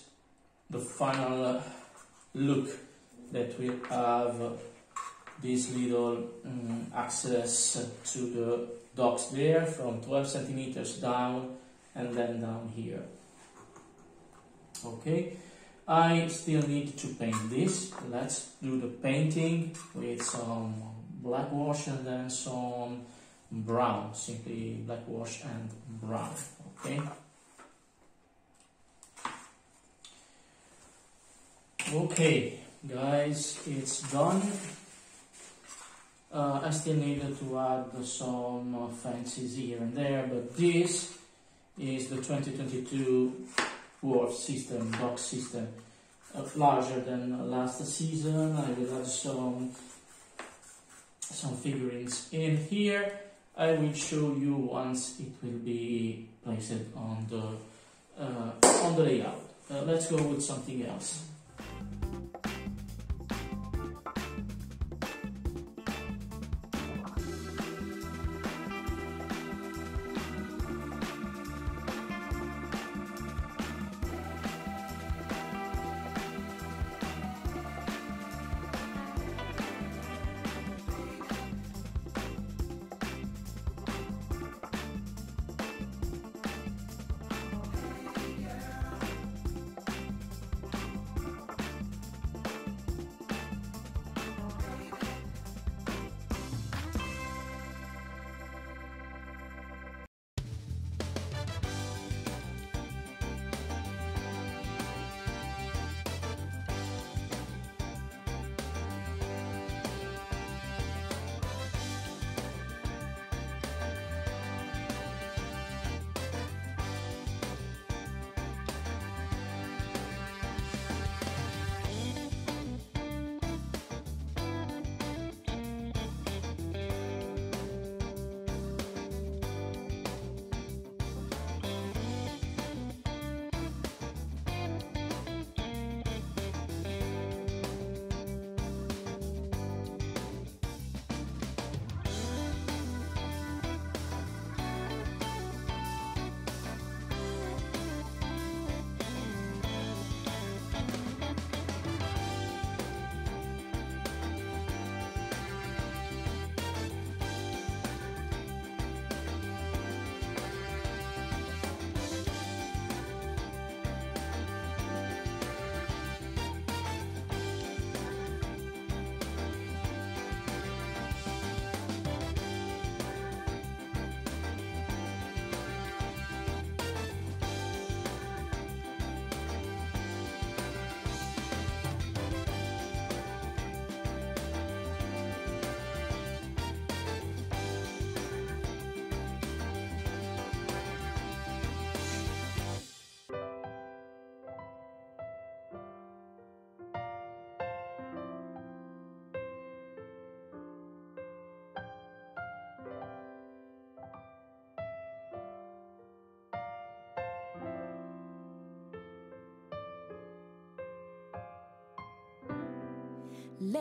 the final look that we have this little um, access to the docks there from 12 centimeters down and then down here. Okay, I still need to paint this. Let's do the painting with some black wash and then some brown, simply black wash and brown. Okay. Okay, guys, it's done. Uh, I still needed to add some uh, here and there, but this is the 2022 Wharf system, dock system, uh, larger than last season. I will add some some figurines in here. I will show you once it will be placed on the uh, on the layout. Uh, let's go with something else.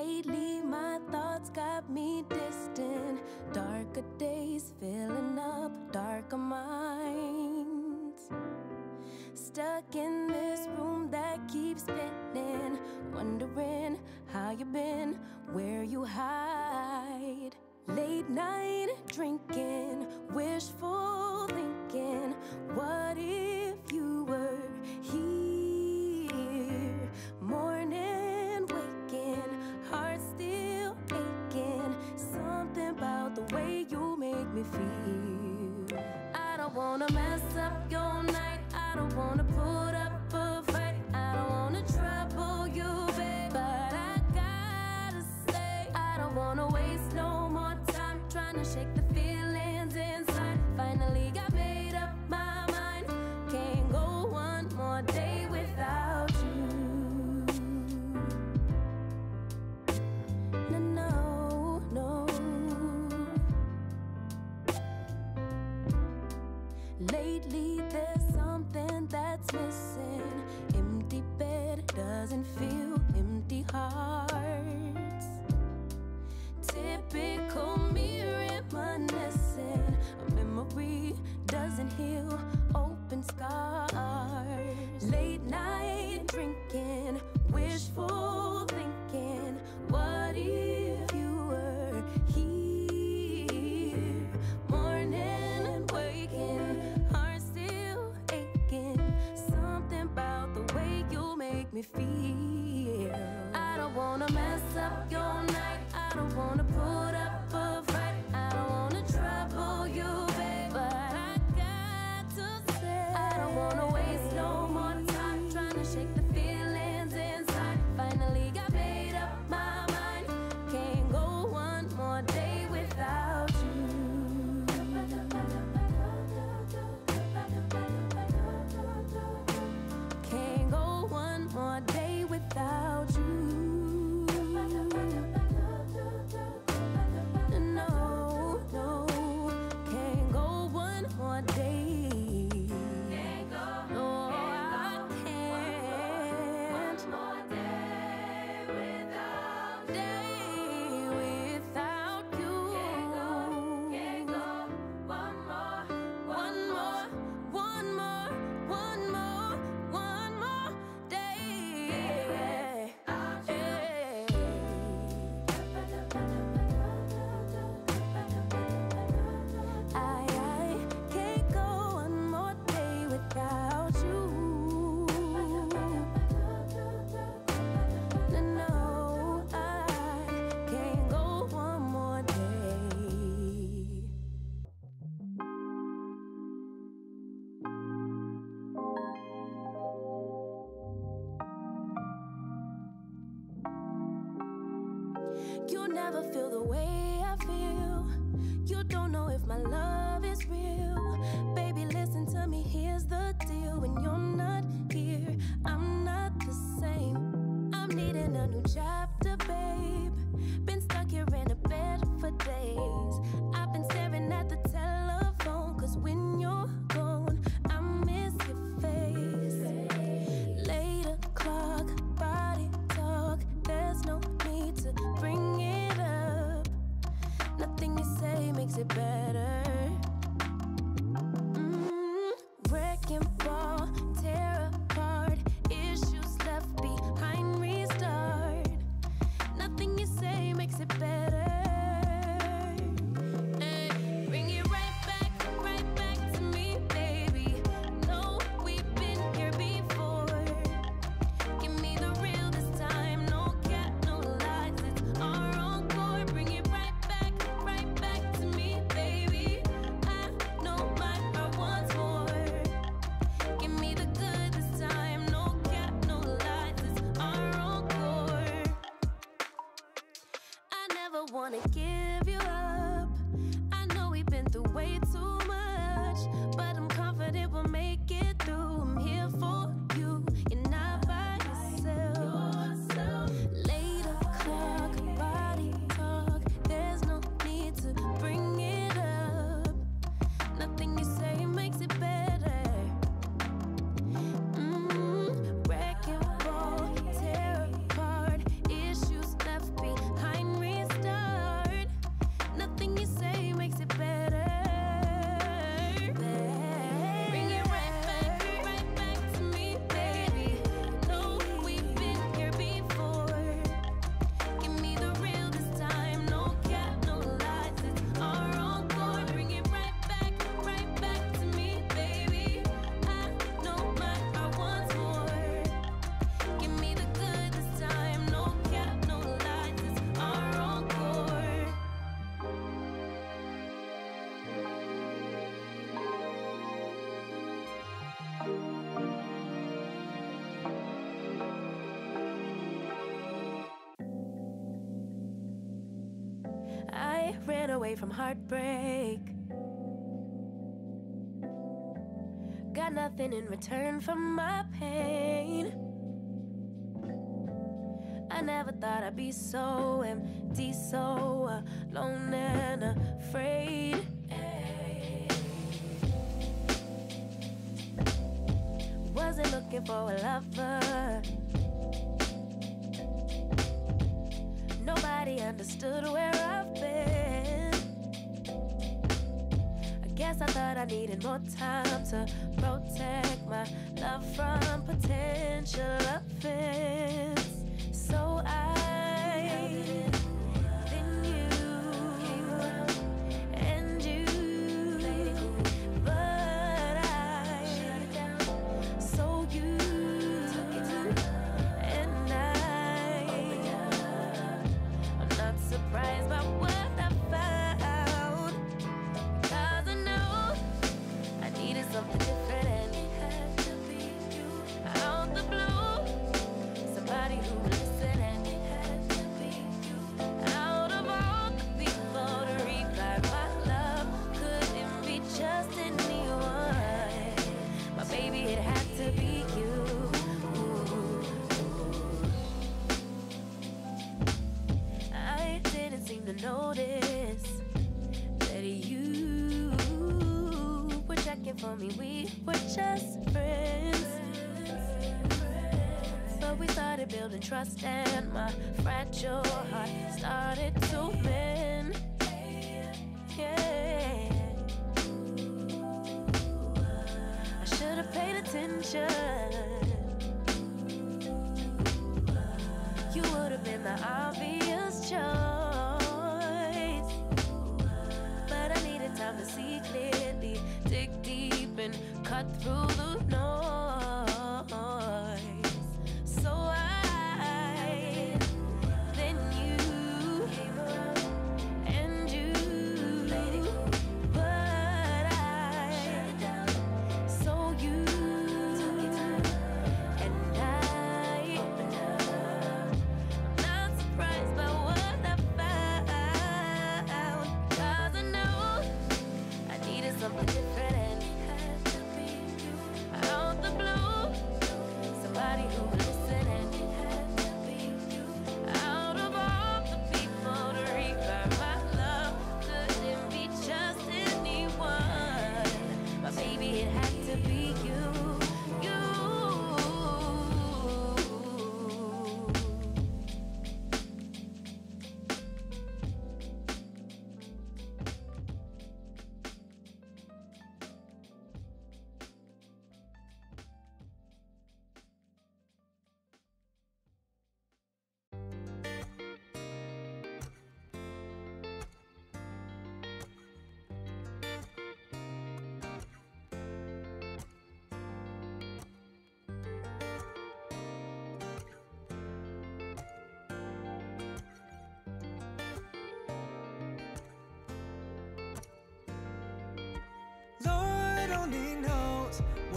Lately, my thoughts got me distant. Darker days filling away from heartbreak. Got nothing in return for my pain. I never thought I'd be so empty surprise. trust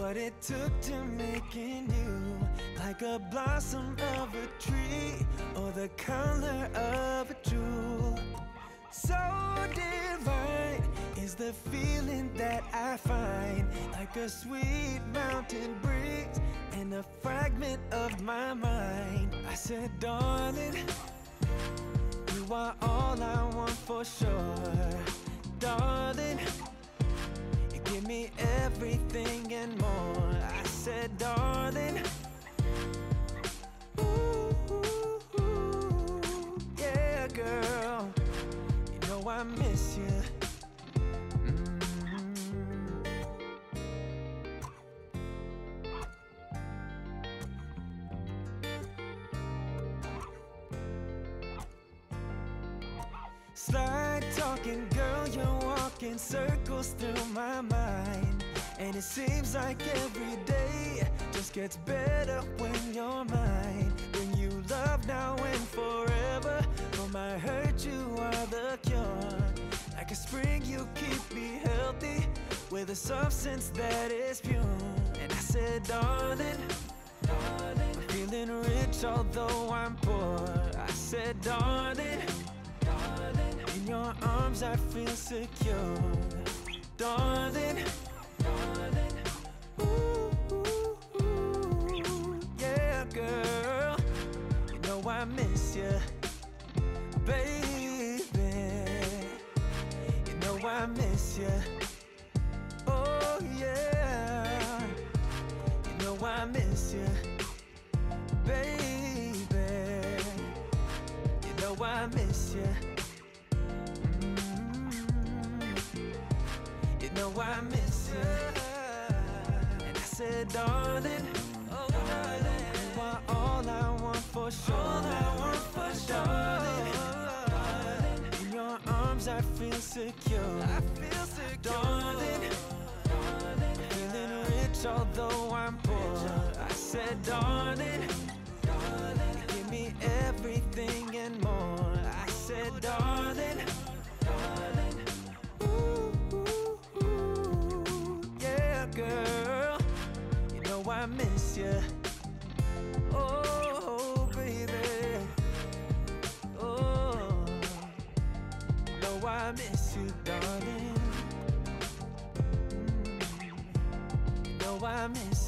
what it took to making you like a blossom of a tree or the color of a jewel. So divine is the feeling that I find like a sweet mountain breeze and a fragment of my mind. I said, darling, you are all I want for sure, darling. Everything and more. I said, darling. Ooh, ooh, yeah, girl. You know I miss you. Mm. Slide talking, girl, you're walking circles through my mind. And it seems like every day just gets better when you're mine. Bring you love now and forever. For my hurt, you are the cure. Like a spring, you keep me healthy with a substance that is pure. And I said, darling, darling, I'm feeling rich although I'm poor. I said, darling, darling, in your arms I feel secure. Darling, darling, miss Darling, darling, feeling rich although I'm poor. I said, darling, give me everything and more. I said, darling, darling, ooh, ooh, ooh, yeah, girl, you know I miss you.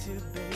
Miss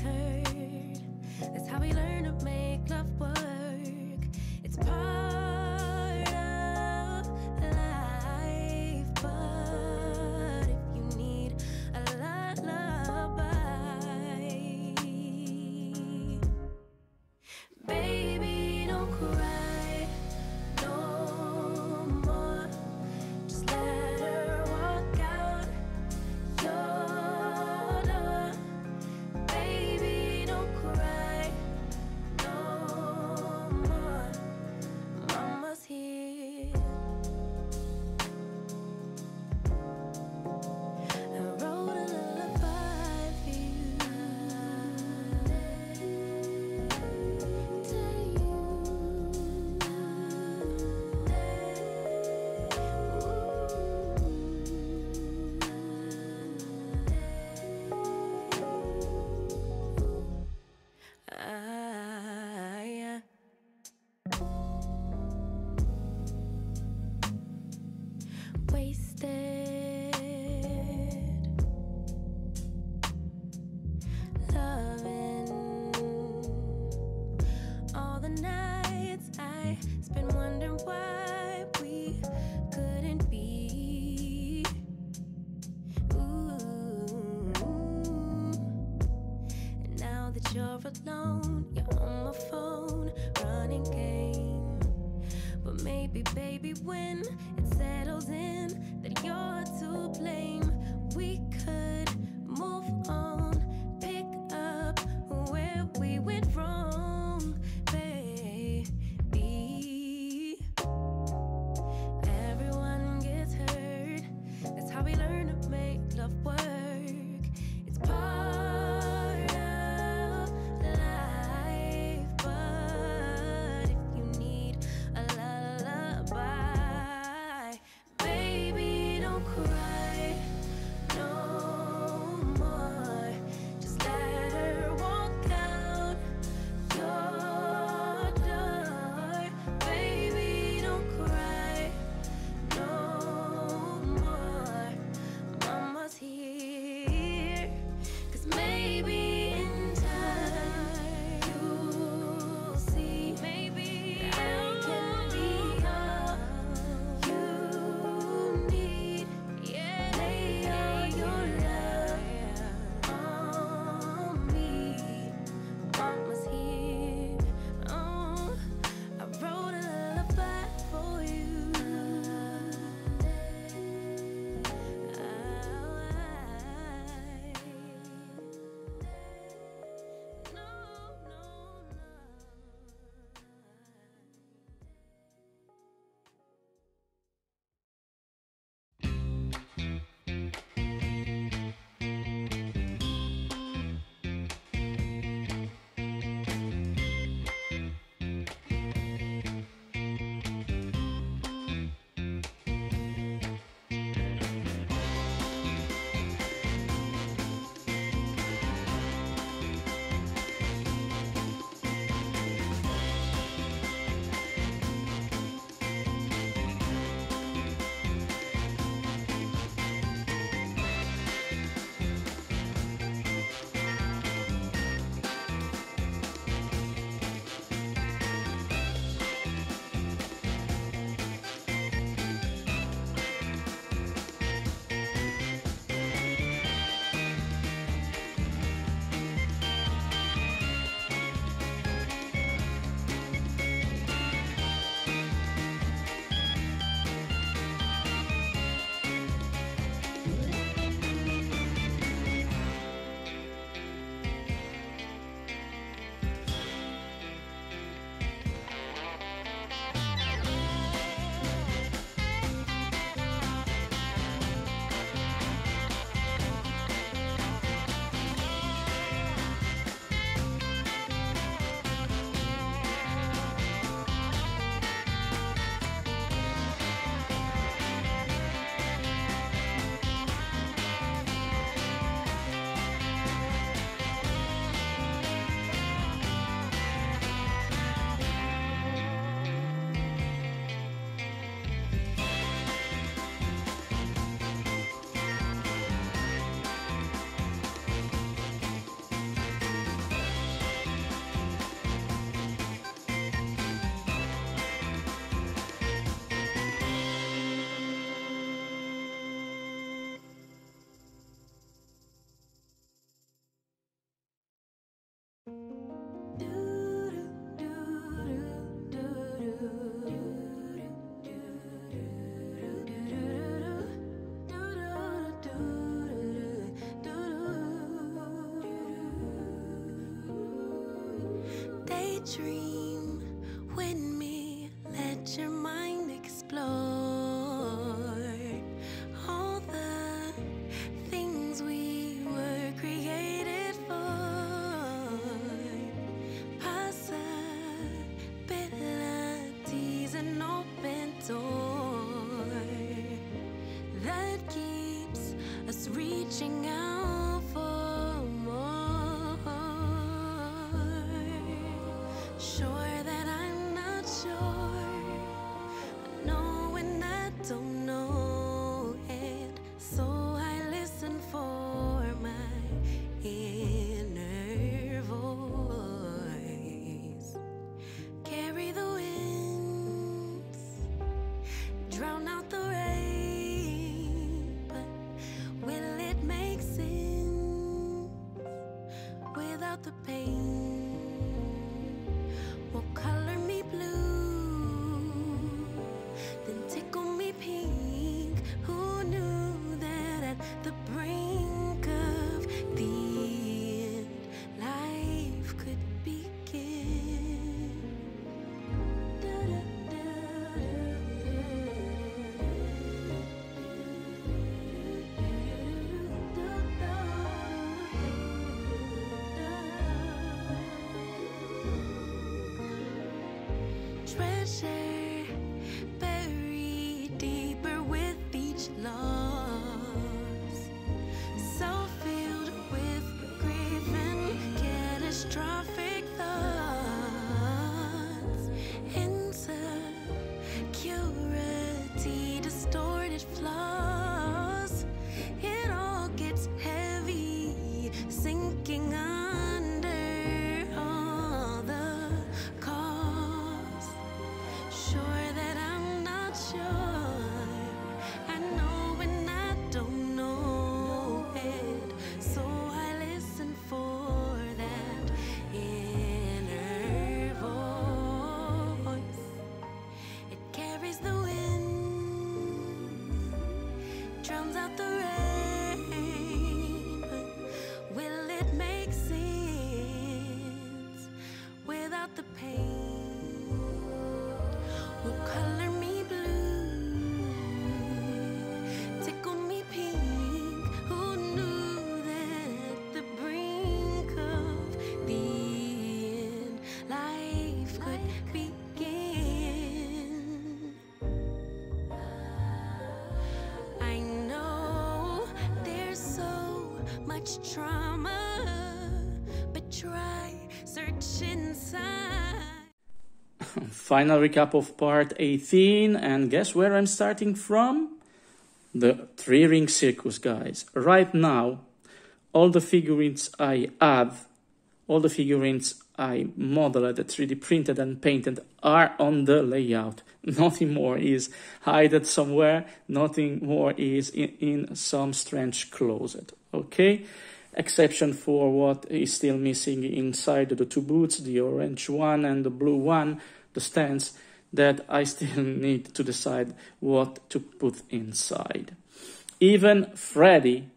That's how we learn much trauma, but try search inside. Final recap of part 18, and guess where I'm starting from? The three ring circus, guys. Right now, all the figurines I have, all the figurines I modeled, 3D printed, and painted are on the layout. Nothing more is hidden somewhere, nothing more is in, in some strange closet. Okay? Exception for what is still missing inside the two boots, the orange one and the blue one, the stands that I still need to decide what to put inside. Even Freddy,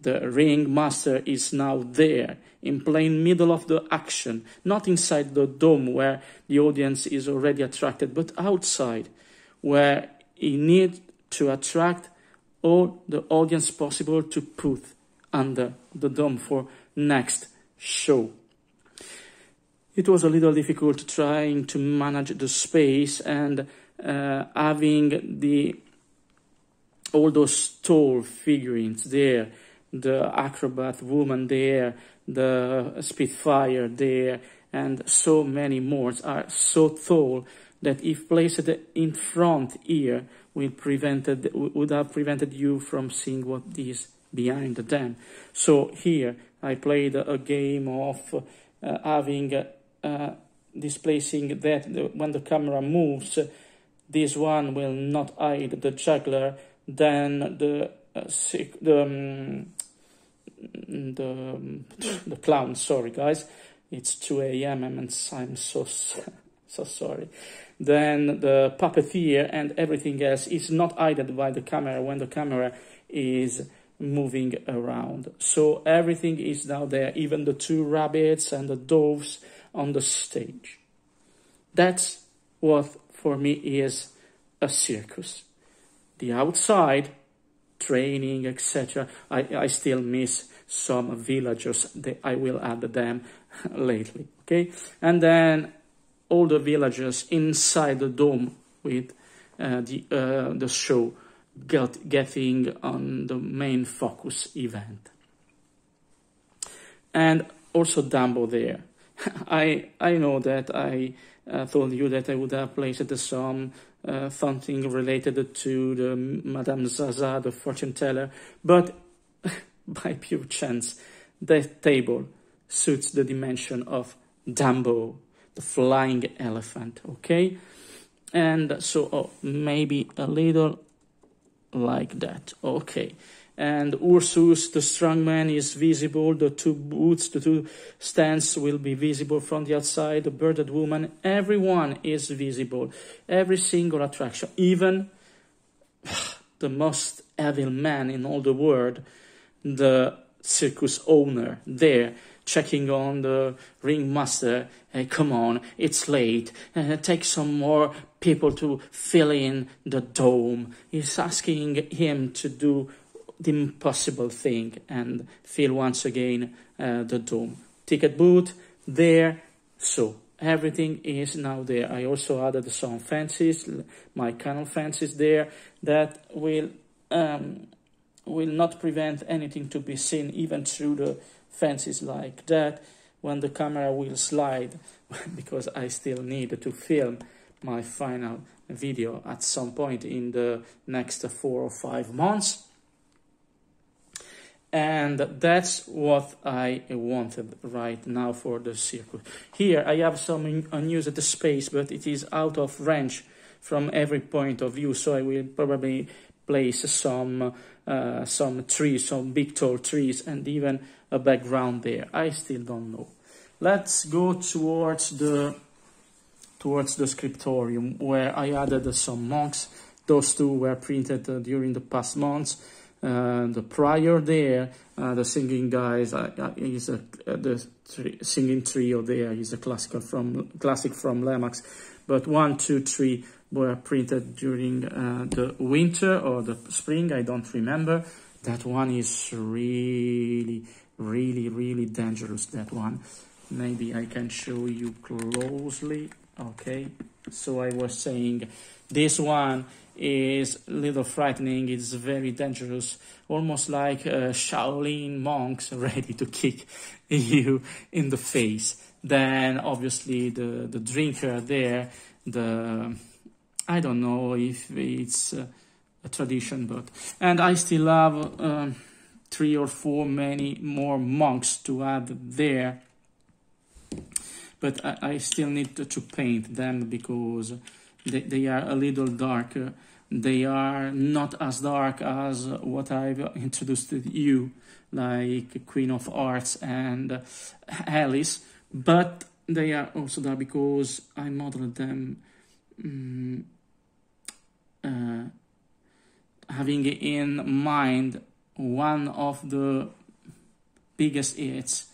the ring master, is now there in plain middle of the action, not inside the dome where the audience is already attracted, but outside where he needs to attract all the audience possible to put under the dome for next show. It was a little difficult trying to manage the space and uh, having the all those tall figurines there, the acrobat woman there, the Spitfire there, and so many more are so tall that if placed in front here would prevented would have prevented you from seeing what is behind them. So here I played a game of uh, having uh, displacing that when the camera moves, this one will not hide the juggler. Then the uh, the um, the the clown. Sorry, guys, it's 2 a.m. and I'm so so sorry. Then the puppeteer and everything else is not hidden by the camera when the camera is moving around. So everything is now there, even the two rabbits and the doves on the stage. That's what for me is a circus. The outside, training, etc. I, I still miss some villagers. I will add them lately. Okay, and then all the villagers inside the dome with uh, the uh, the show got getting on the main focus event, and also Dumbo there. I I know that I uh, told you that I would have placed some uh, something related to the Madame Zaza, the fortune teller, but by pure chance, that table suits the dimension of Dumbo, the flying elephant, okay? And so oh, maybe a little like that, okay and Ursus, the strong man, is visible. The two boots, the two stands will be visible from the outside. The bearded woman, everyone is visible. Every single attraction, even the most evil man in all the world, the circus owner, there checking on the ringmaster. Hey, come on, it's late. Uh, take some more people to fill in the dome. He's asking him to do the impossible thing and fill once again uh, the dome. Ticket booth there, so everything is now there. I also added some fences, my canal fences there that will um, will not prevent anything to be seen even through the fences like that when the camera will slide because I still need to film my final video at some point in the next four or five months and that's what I wanted right now for the circuit. Here I have some unused space, but it is out of range from every point of view, so I will probably place some uh, some trees, some big tall trees, and even a background there. I still don't know. Let's go towards the towards the scriptorium where I added some monks. Those two were printed uh, during the past months uh, the prior there, uh, the singing guys uh, uh is a the three, singing trio there is a classical from classic from Lemax, but one, two, three were printed during uh, the winter or the spring. I don't remember. That one is really, really, really dangerous. That one. Maybe I can show you closely. Okay. So I was saying this one is a little frightening. It's very dangerous, almost like uh, Shaolin monks ready to kick you in the face. Then obviously the the drinker there, the I don't know if it's a tradition, but and I still have um, three or four many more monks to add there. But I, I still need to, to paint them because they, they are a little darker. They are not as dark as what I've introduced to you, like Queen of Hearts and Alice, but they are also dark because I modeled them um, uh, having in mind one of the biggest hits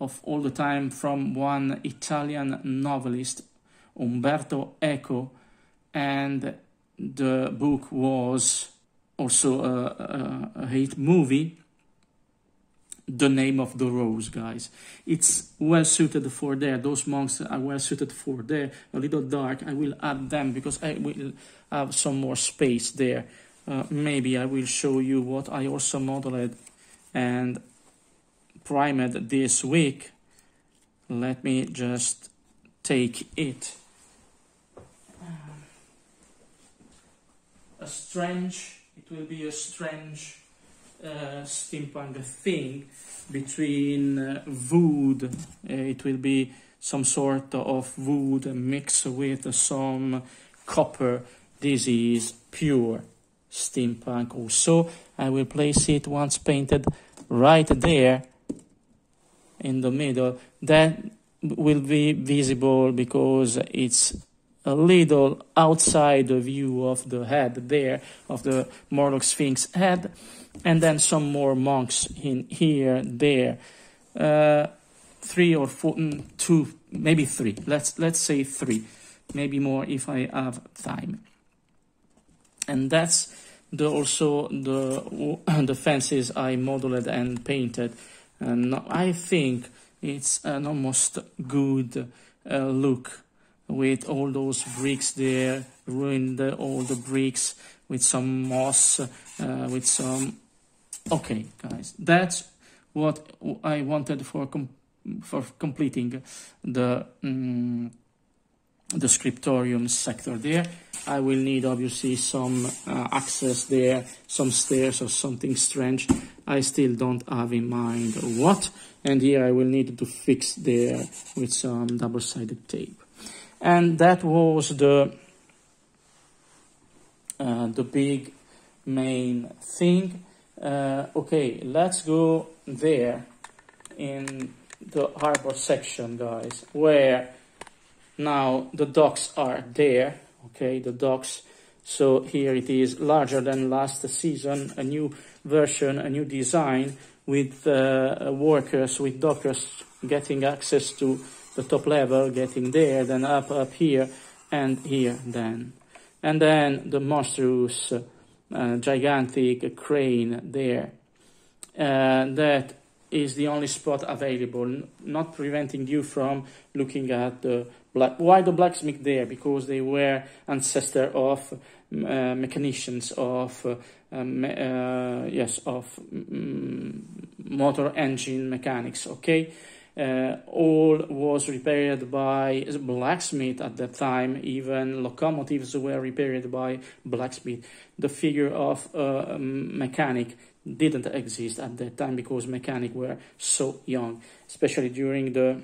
of all the time from one Italian novelist, Umberto Eco, and the book was also a, a, a hit movie the name of the rose guys. It's well suited for there. Those monks are well suited for there. A little dark i will add them because i will have some more space there. Uh, maybe i will show you what i also modeled and primed this week let me just take it. A strange, it will be a strange uh, steampunk thing between uh, wood. Uh, it will be some sort of wood mixed with some copper. This is pure steampunk also. I will place it once painted right there in the middle. That will be visible because it's a little outside the view of the head there, of the Morlock Sphinx head, and then some more monks in here, there. Uh, three or four, mm, two, maybe three. Let's let's say three. maybe more if I have time. And that's the also the the fences I modeled and painted, and I think it's an almost good uh, look with all those bricks there, ruined all the bricks with some moss, uh, with some. Okay, guys, that's what I wanted for com for completing the um, the scriptorium sector there. I will need obviously some uh, access there, some stairs or something strange. I still don't have in mind what. And here I will need to fix there with some double-sided tape. And that was the the big main thing. Uh, okay, let's go there in the harbor section, guys, where now the docks are there. Okay, the docks. So here it is larger than last season, a new version, a new design with uh, workers, with dockers getting access to the top level, getting there, then up, up here, and here then. And then the monstrous, uh, gigantic crane there. Uh, that is the only spot available, not preventing you from looking at the black. Why the blacksmith there? Because they were ancestor of uh, mechanicians, of uh, um, uh, yes, of motor engine mechanics. Okay, uh, all was repaired by blacksmith at that time. Even locomotives were repaired by blacksmith. The figure of a mechanic didn't exist at that time because mechanics were so young, especially during the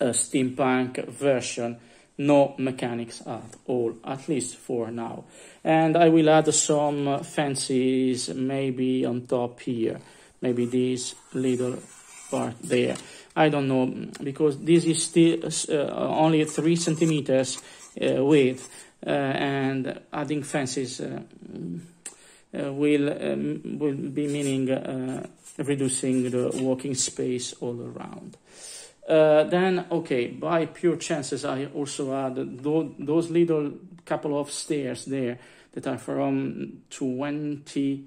uh, steampunk version. No mechanics at all, at least for now. And I will add some fancies maybe on top here, maybe this little part there. I don't know because this is still uh, only three centimeters uh, width, uh, and adding fences uh, uh, will um, will be meaning uh, reducing the walking space all around. then, okay, by pure chances, I also add those little couple of stairs there that are from 20,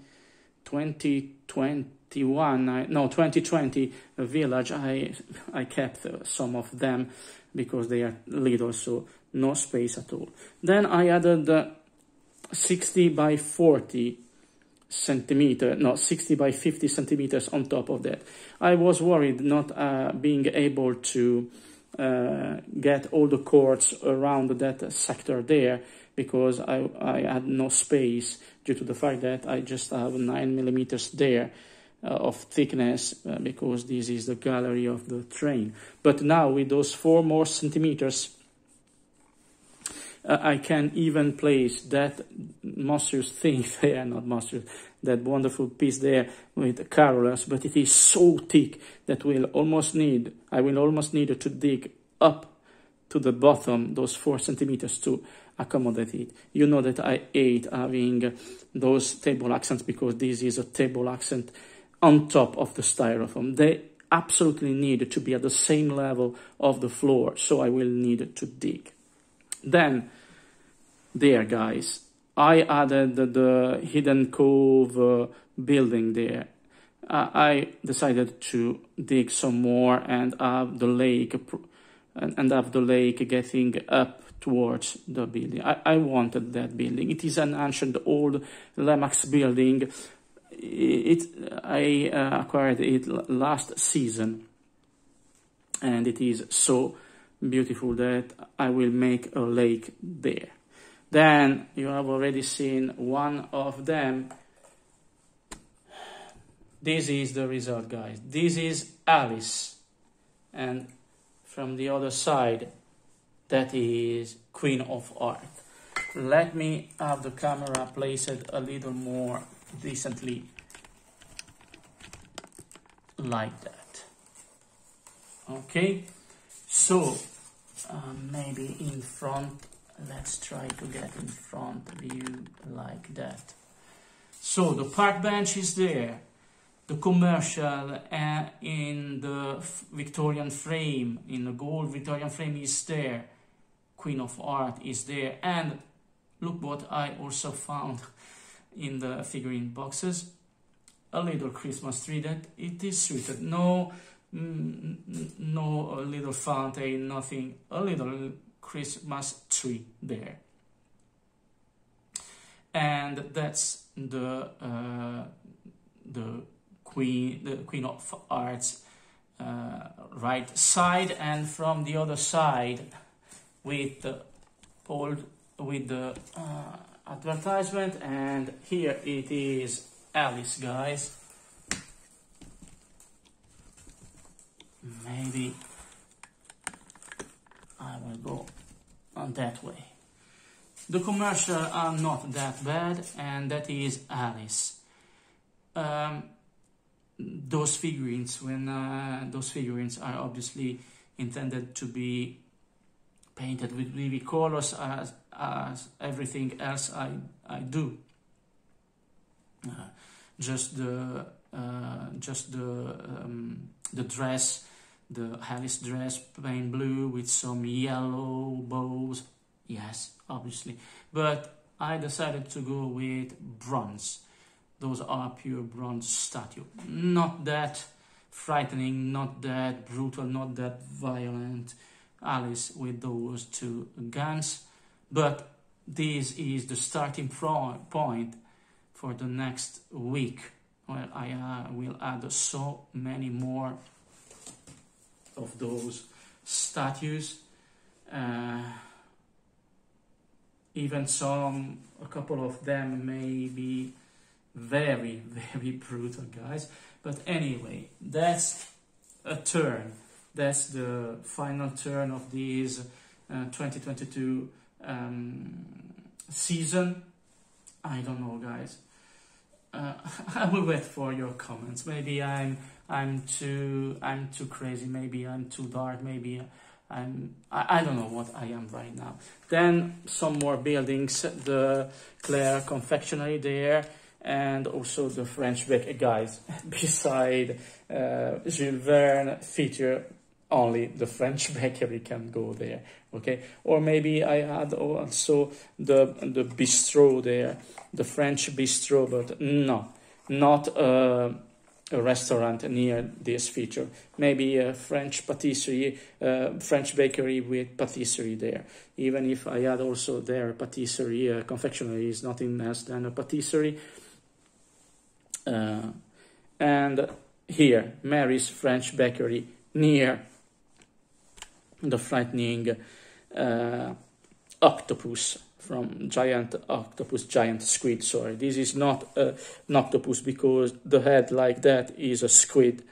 2020 21, no, 2020 village, I, I kept uh, some of them because they are little, so no space at all. Then I added uh, 60 by 40 centimeter, no, 60 by 50 centimeters on top of that. I was worried not uh, being able to uh, get all the cords around that sector there because I, I had no space due to the fact that I just have 9 millimeters there of thickness uh, because this is the gallery of the train. But now with those four more centimeters, uh, I can even place that monstrous thing there, not monstrous, that wonderful piece there with the carolus, but it is so thick that we'll almost need, I will almost need to dig up to the bottom, those four centimeters to accommodate it. You know that I hate having those table accents because this is a table accent on top of the styrofoam. They absolutely need to be at the same level of the floor, so I will need to dig. Then, there guys, I added the hidden cove uh, building there. Uh, I decided to dig some more and have the lake and have the lake getting up towards the building. I, I wanted that building. It is an ancient old Lemax building it I uh, acquired it last season and it is so beautiful that I will make a lake there. Then you have already seen one of them. This is the result, guys. This is Alice. And from the other side, that is Queen of Heart. Let me have the camera placed a little more decently like that okay so uh, maybe in front let's try to get in front view like that so the park bench is there the commercial uh, in the Victorian frame in the gold Victorian frame is there Queen of Heart is there. And look what I also found in the figurine boxes. A little Christmas tree that it is suited. No, mm, no little fountain, nothing. A little Christmas tree there. And that's the uh, the queen, the Queen of Hearts uh, right side, and from the other side with the old with the uh, advertisement and here it is Alice guys. Maybe I will go on that way. The commercial are not that bad and that is Alice. Um, those figurines when uh, those figurines are obviously intended to be painted with vivid colors as, as everything else I, I do. Uh, just the uh, just the um, the dress, the Alice dress, plain blue with some yellow bows. Yes, obviously, but I decided to go with bronze. Those are pure bronze statue. Not that frightening, not that brutal, not that violent Alice with those two guns. But this is the starting point for the next week where I uh, will add so many more of those statues. Uh, even some, a couple of them may be very, very brutal, guys. But anyway, that's a turn that's the final turn of this uh, 2022 um, season. I don't know, guys. Uh, I will wait for your comments. Maybe I'm I'm too I'm too crazy. Maybe I'm too dark. Maybe I'm I, I don't know what I am right now. Then some more buildings. The Claire Confectionery there and also the French Bakery guys beside uh, Jules Verne feature only the French bakery can go there. Okay, or maybe I had also the the bistro there, the French bistro, but no, not a, a restaurant near this feature. Maybe a French patisserie, uh, French bakery with patisserie there. Even if I had also there patisserie, uh, confectionery is nothing less than a patisserie. Uh, and here, Mary's French Bakery near the frightening uh, octopus from giant octopus, giant squid. Sorry, this is not a, an octopus because the head like that is a squid.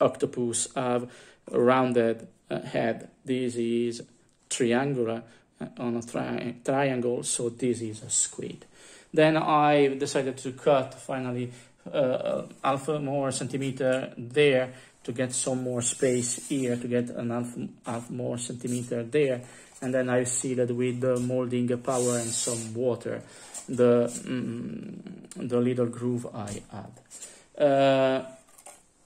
Octopus have a rounded uh, head. This is triangular uh, on a tri triangle, so this is a squid. Then I decided to cut finally uh, half more centimeter there to get some more space here to get an half, half more centimeter there. And then I seal it with the molding power and some water the mm, the little groove I add. Uh,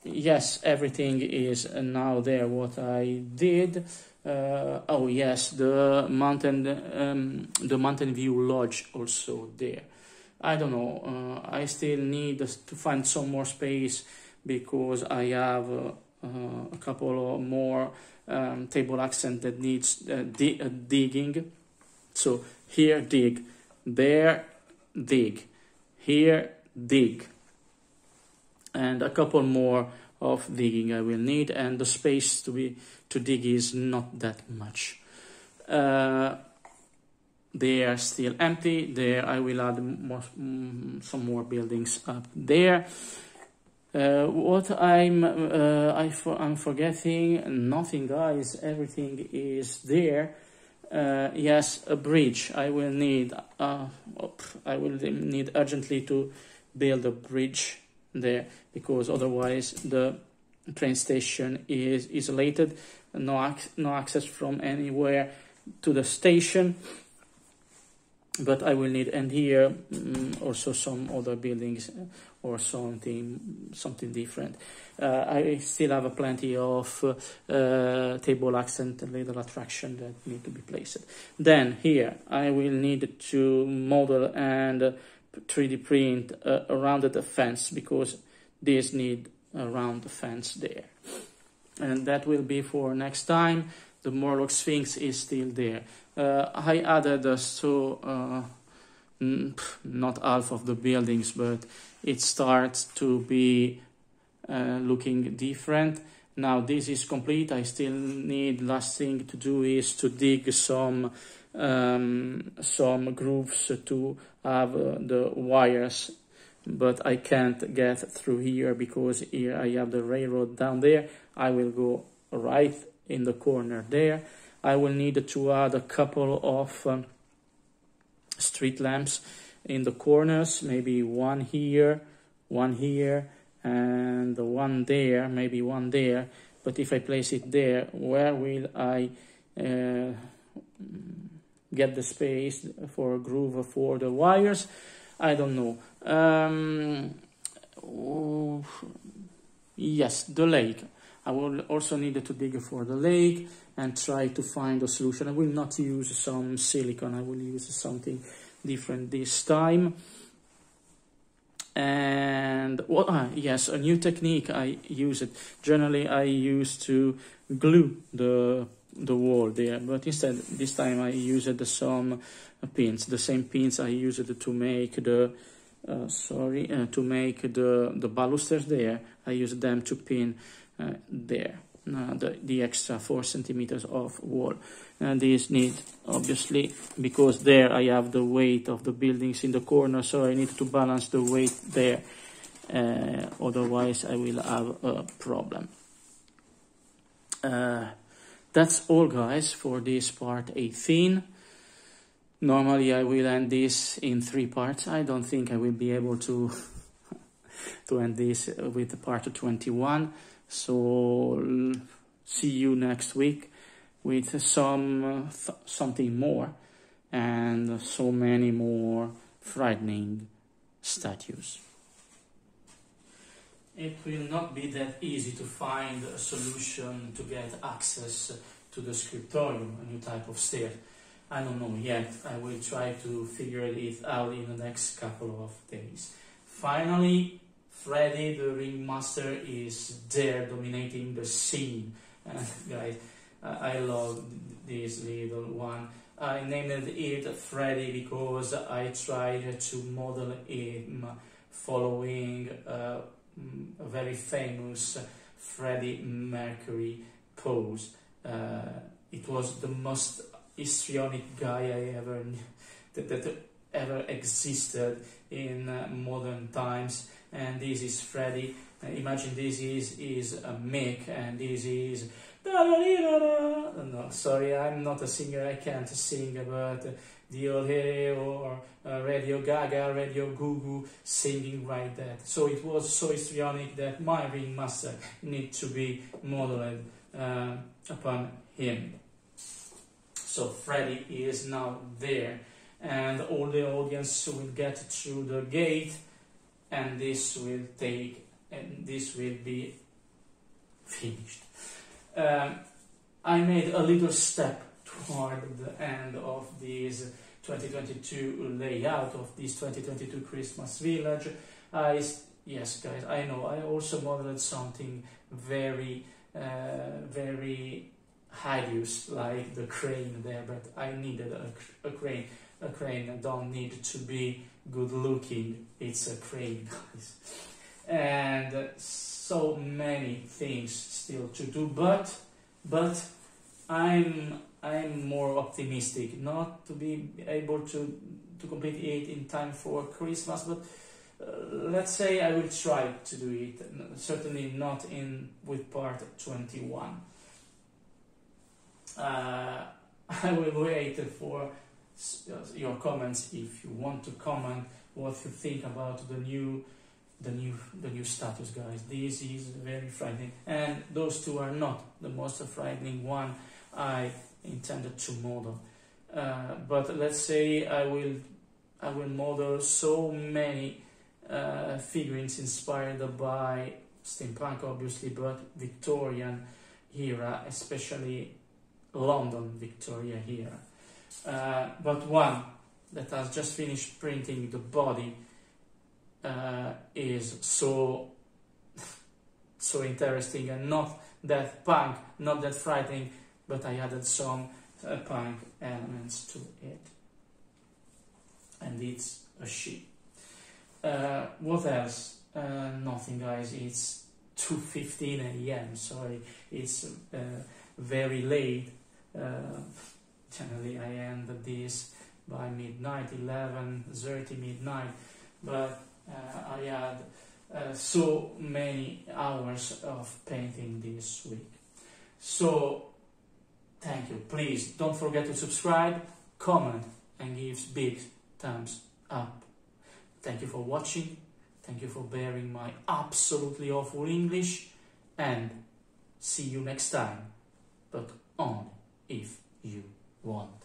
yes everything is now there. What I did uh, oh yes the mountain um, the mountain view lodge also there. I don't know uh, I still need to find some more space because I have uh, a couple more um, table accent that needs uh, di uh, digging. So here dig, there dig, here dig, and a couple more of digging I will need, and the space to be to dig is not that much. Uh, they are still empty. There I will add more, some more buildings up there. Uh, what I'm uh, I for, I'm forgetting nothing, guys. Everything is there. Uh, yes, a bridge. I will need. Uh, I will need urgently to build a bridge there because otherwise the train station is isolated. No ac no access from anywhere to the station. But I will need and here mm, also some other buildings uh, or something something different. Uh, I still have a plenty of uh, uh, table accent and little attraction that need to be placed. Then here I will need to model and 3D print uh, around the fence because this need around the fence there. And that will be for next time. The Morlock Sphinx is still there. Uh, I added uh, so not half of the buildings, but it starts to be uh, looking different. Now this is complete. I still need last thing to do is to dig some um, some grooves to have uh, the wires but I can't get through here because here I have the railroad down there. I will go right in the corner there. I will need to add a couple of um, street lamps in the corners, maybe one here, one here, and the one there, maybe one there. But if I place it there, where will I uh, get the space for a groove for the wires? I don't know. Um, yes, the lake. I will also need to dig for the lake and try to find a solution. I will not use some silicon, I will use something different this time. And well, uh, yes, a new technique I use it. Generally, I used to glue the the wall there, but instead this time I used some pins, the same pins I used to make the uh, sorry uh, to make the the balusters there. I used them to pin there. Uh, the, the extra 4 centimeters of wall. And this need, obviously, because there I have the weight of the buildings in the corner, so I need to balance the weight there. Uh, otherwise, I will have a problem. Uh, that's all, guys, for this part 18. Normally, I will end this in three parts. I don't think I will be able to to end this with the part 21. So see you next week with some th something more and so many more frightening statues. It will not be that easy to find a solution to get access to the scriptorium, a new type of stair. I don't know yet. I will try to figure it out in the next couple of days. Finally, Freddy the Ringmaster is there dominating the scene. Guys, I love this little one. I named it Freddy because I tried to model him following uh, a very famous Freddie Mercury pose. Uh, it was the most histrionic guy I ever that, that ever existed in uh, modern times and this is Freddy. Uh, imagine this is is a Mick, and this is no, sorry, I'm not a singer. I can't sing, but the old or uh, Radio Ga Ga, Radio Goo singing like that. So it was so histrionic that my ringmaster need to be modeled uh, upon him. So Freddy is now there, and all the audience will get through the gate and this will take and this will be finished. Um, I made a little step toward the end of this 2022 layout of this 2022 Christmas village. I, yes, guys, I know I also modeled something very, uh, very hideous like the crane there, but I needed a, a crane. A crane don't need to be good looking. It's a crane, guys. And so many things still to do, but but I'm I'm more optimistic. Not to be able to to complete it in time for Christmas, but uh, let's say I will try to do it. Certainly not in with part 21. Uh, I will wait for your comments. If you want to comment what you think about the new the new the new status guys this is very frightening. And those two are not the most frightening one i intended to model. Uh, but let's say I will I will model so many uh, figurines inspired by steampunk, obviously, but Victorian era, especially London Victoria era. Uh, but one that has just finished printing the body uh, is so so interesting and not that punk, not that frightening, but I added some uh, punk elements to it. And it's a she. Uh, what else? Uh, nothing, guys. It's 2:15 a.m. Sorry, it's uh, very late. Generally, I end this by midnight, 11:30 midnight, but uh, I had uh, so many hours of painting this week. So, thank you. Please don't forget to subscribe, comment, and give big thumbs up. Thank you for watching. Thank you for bearing my absolutely awful English. And see you next time. But only if one.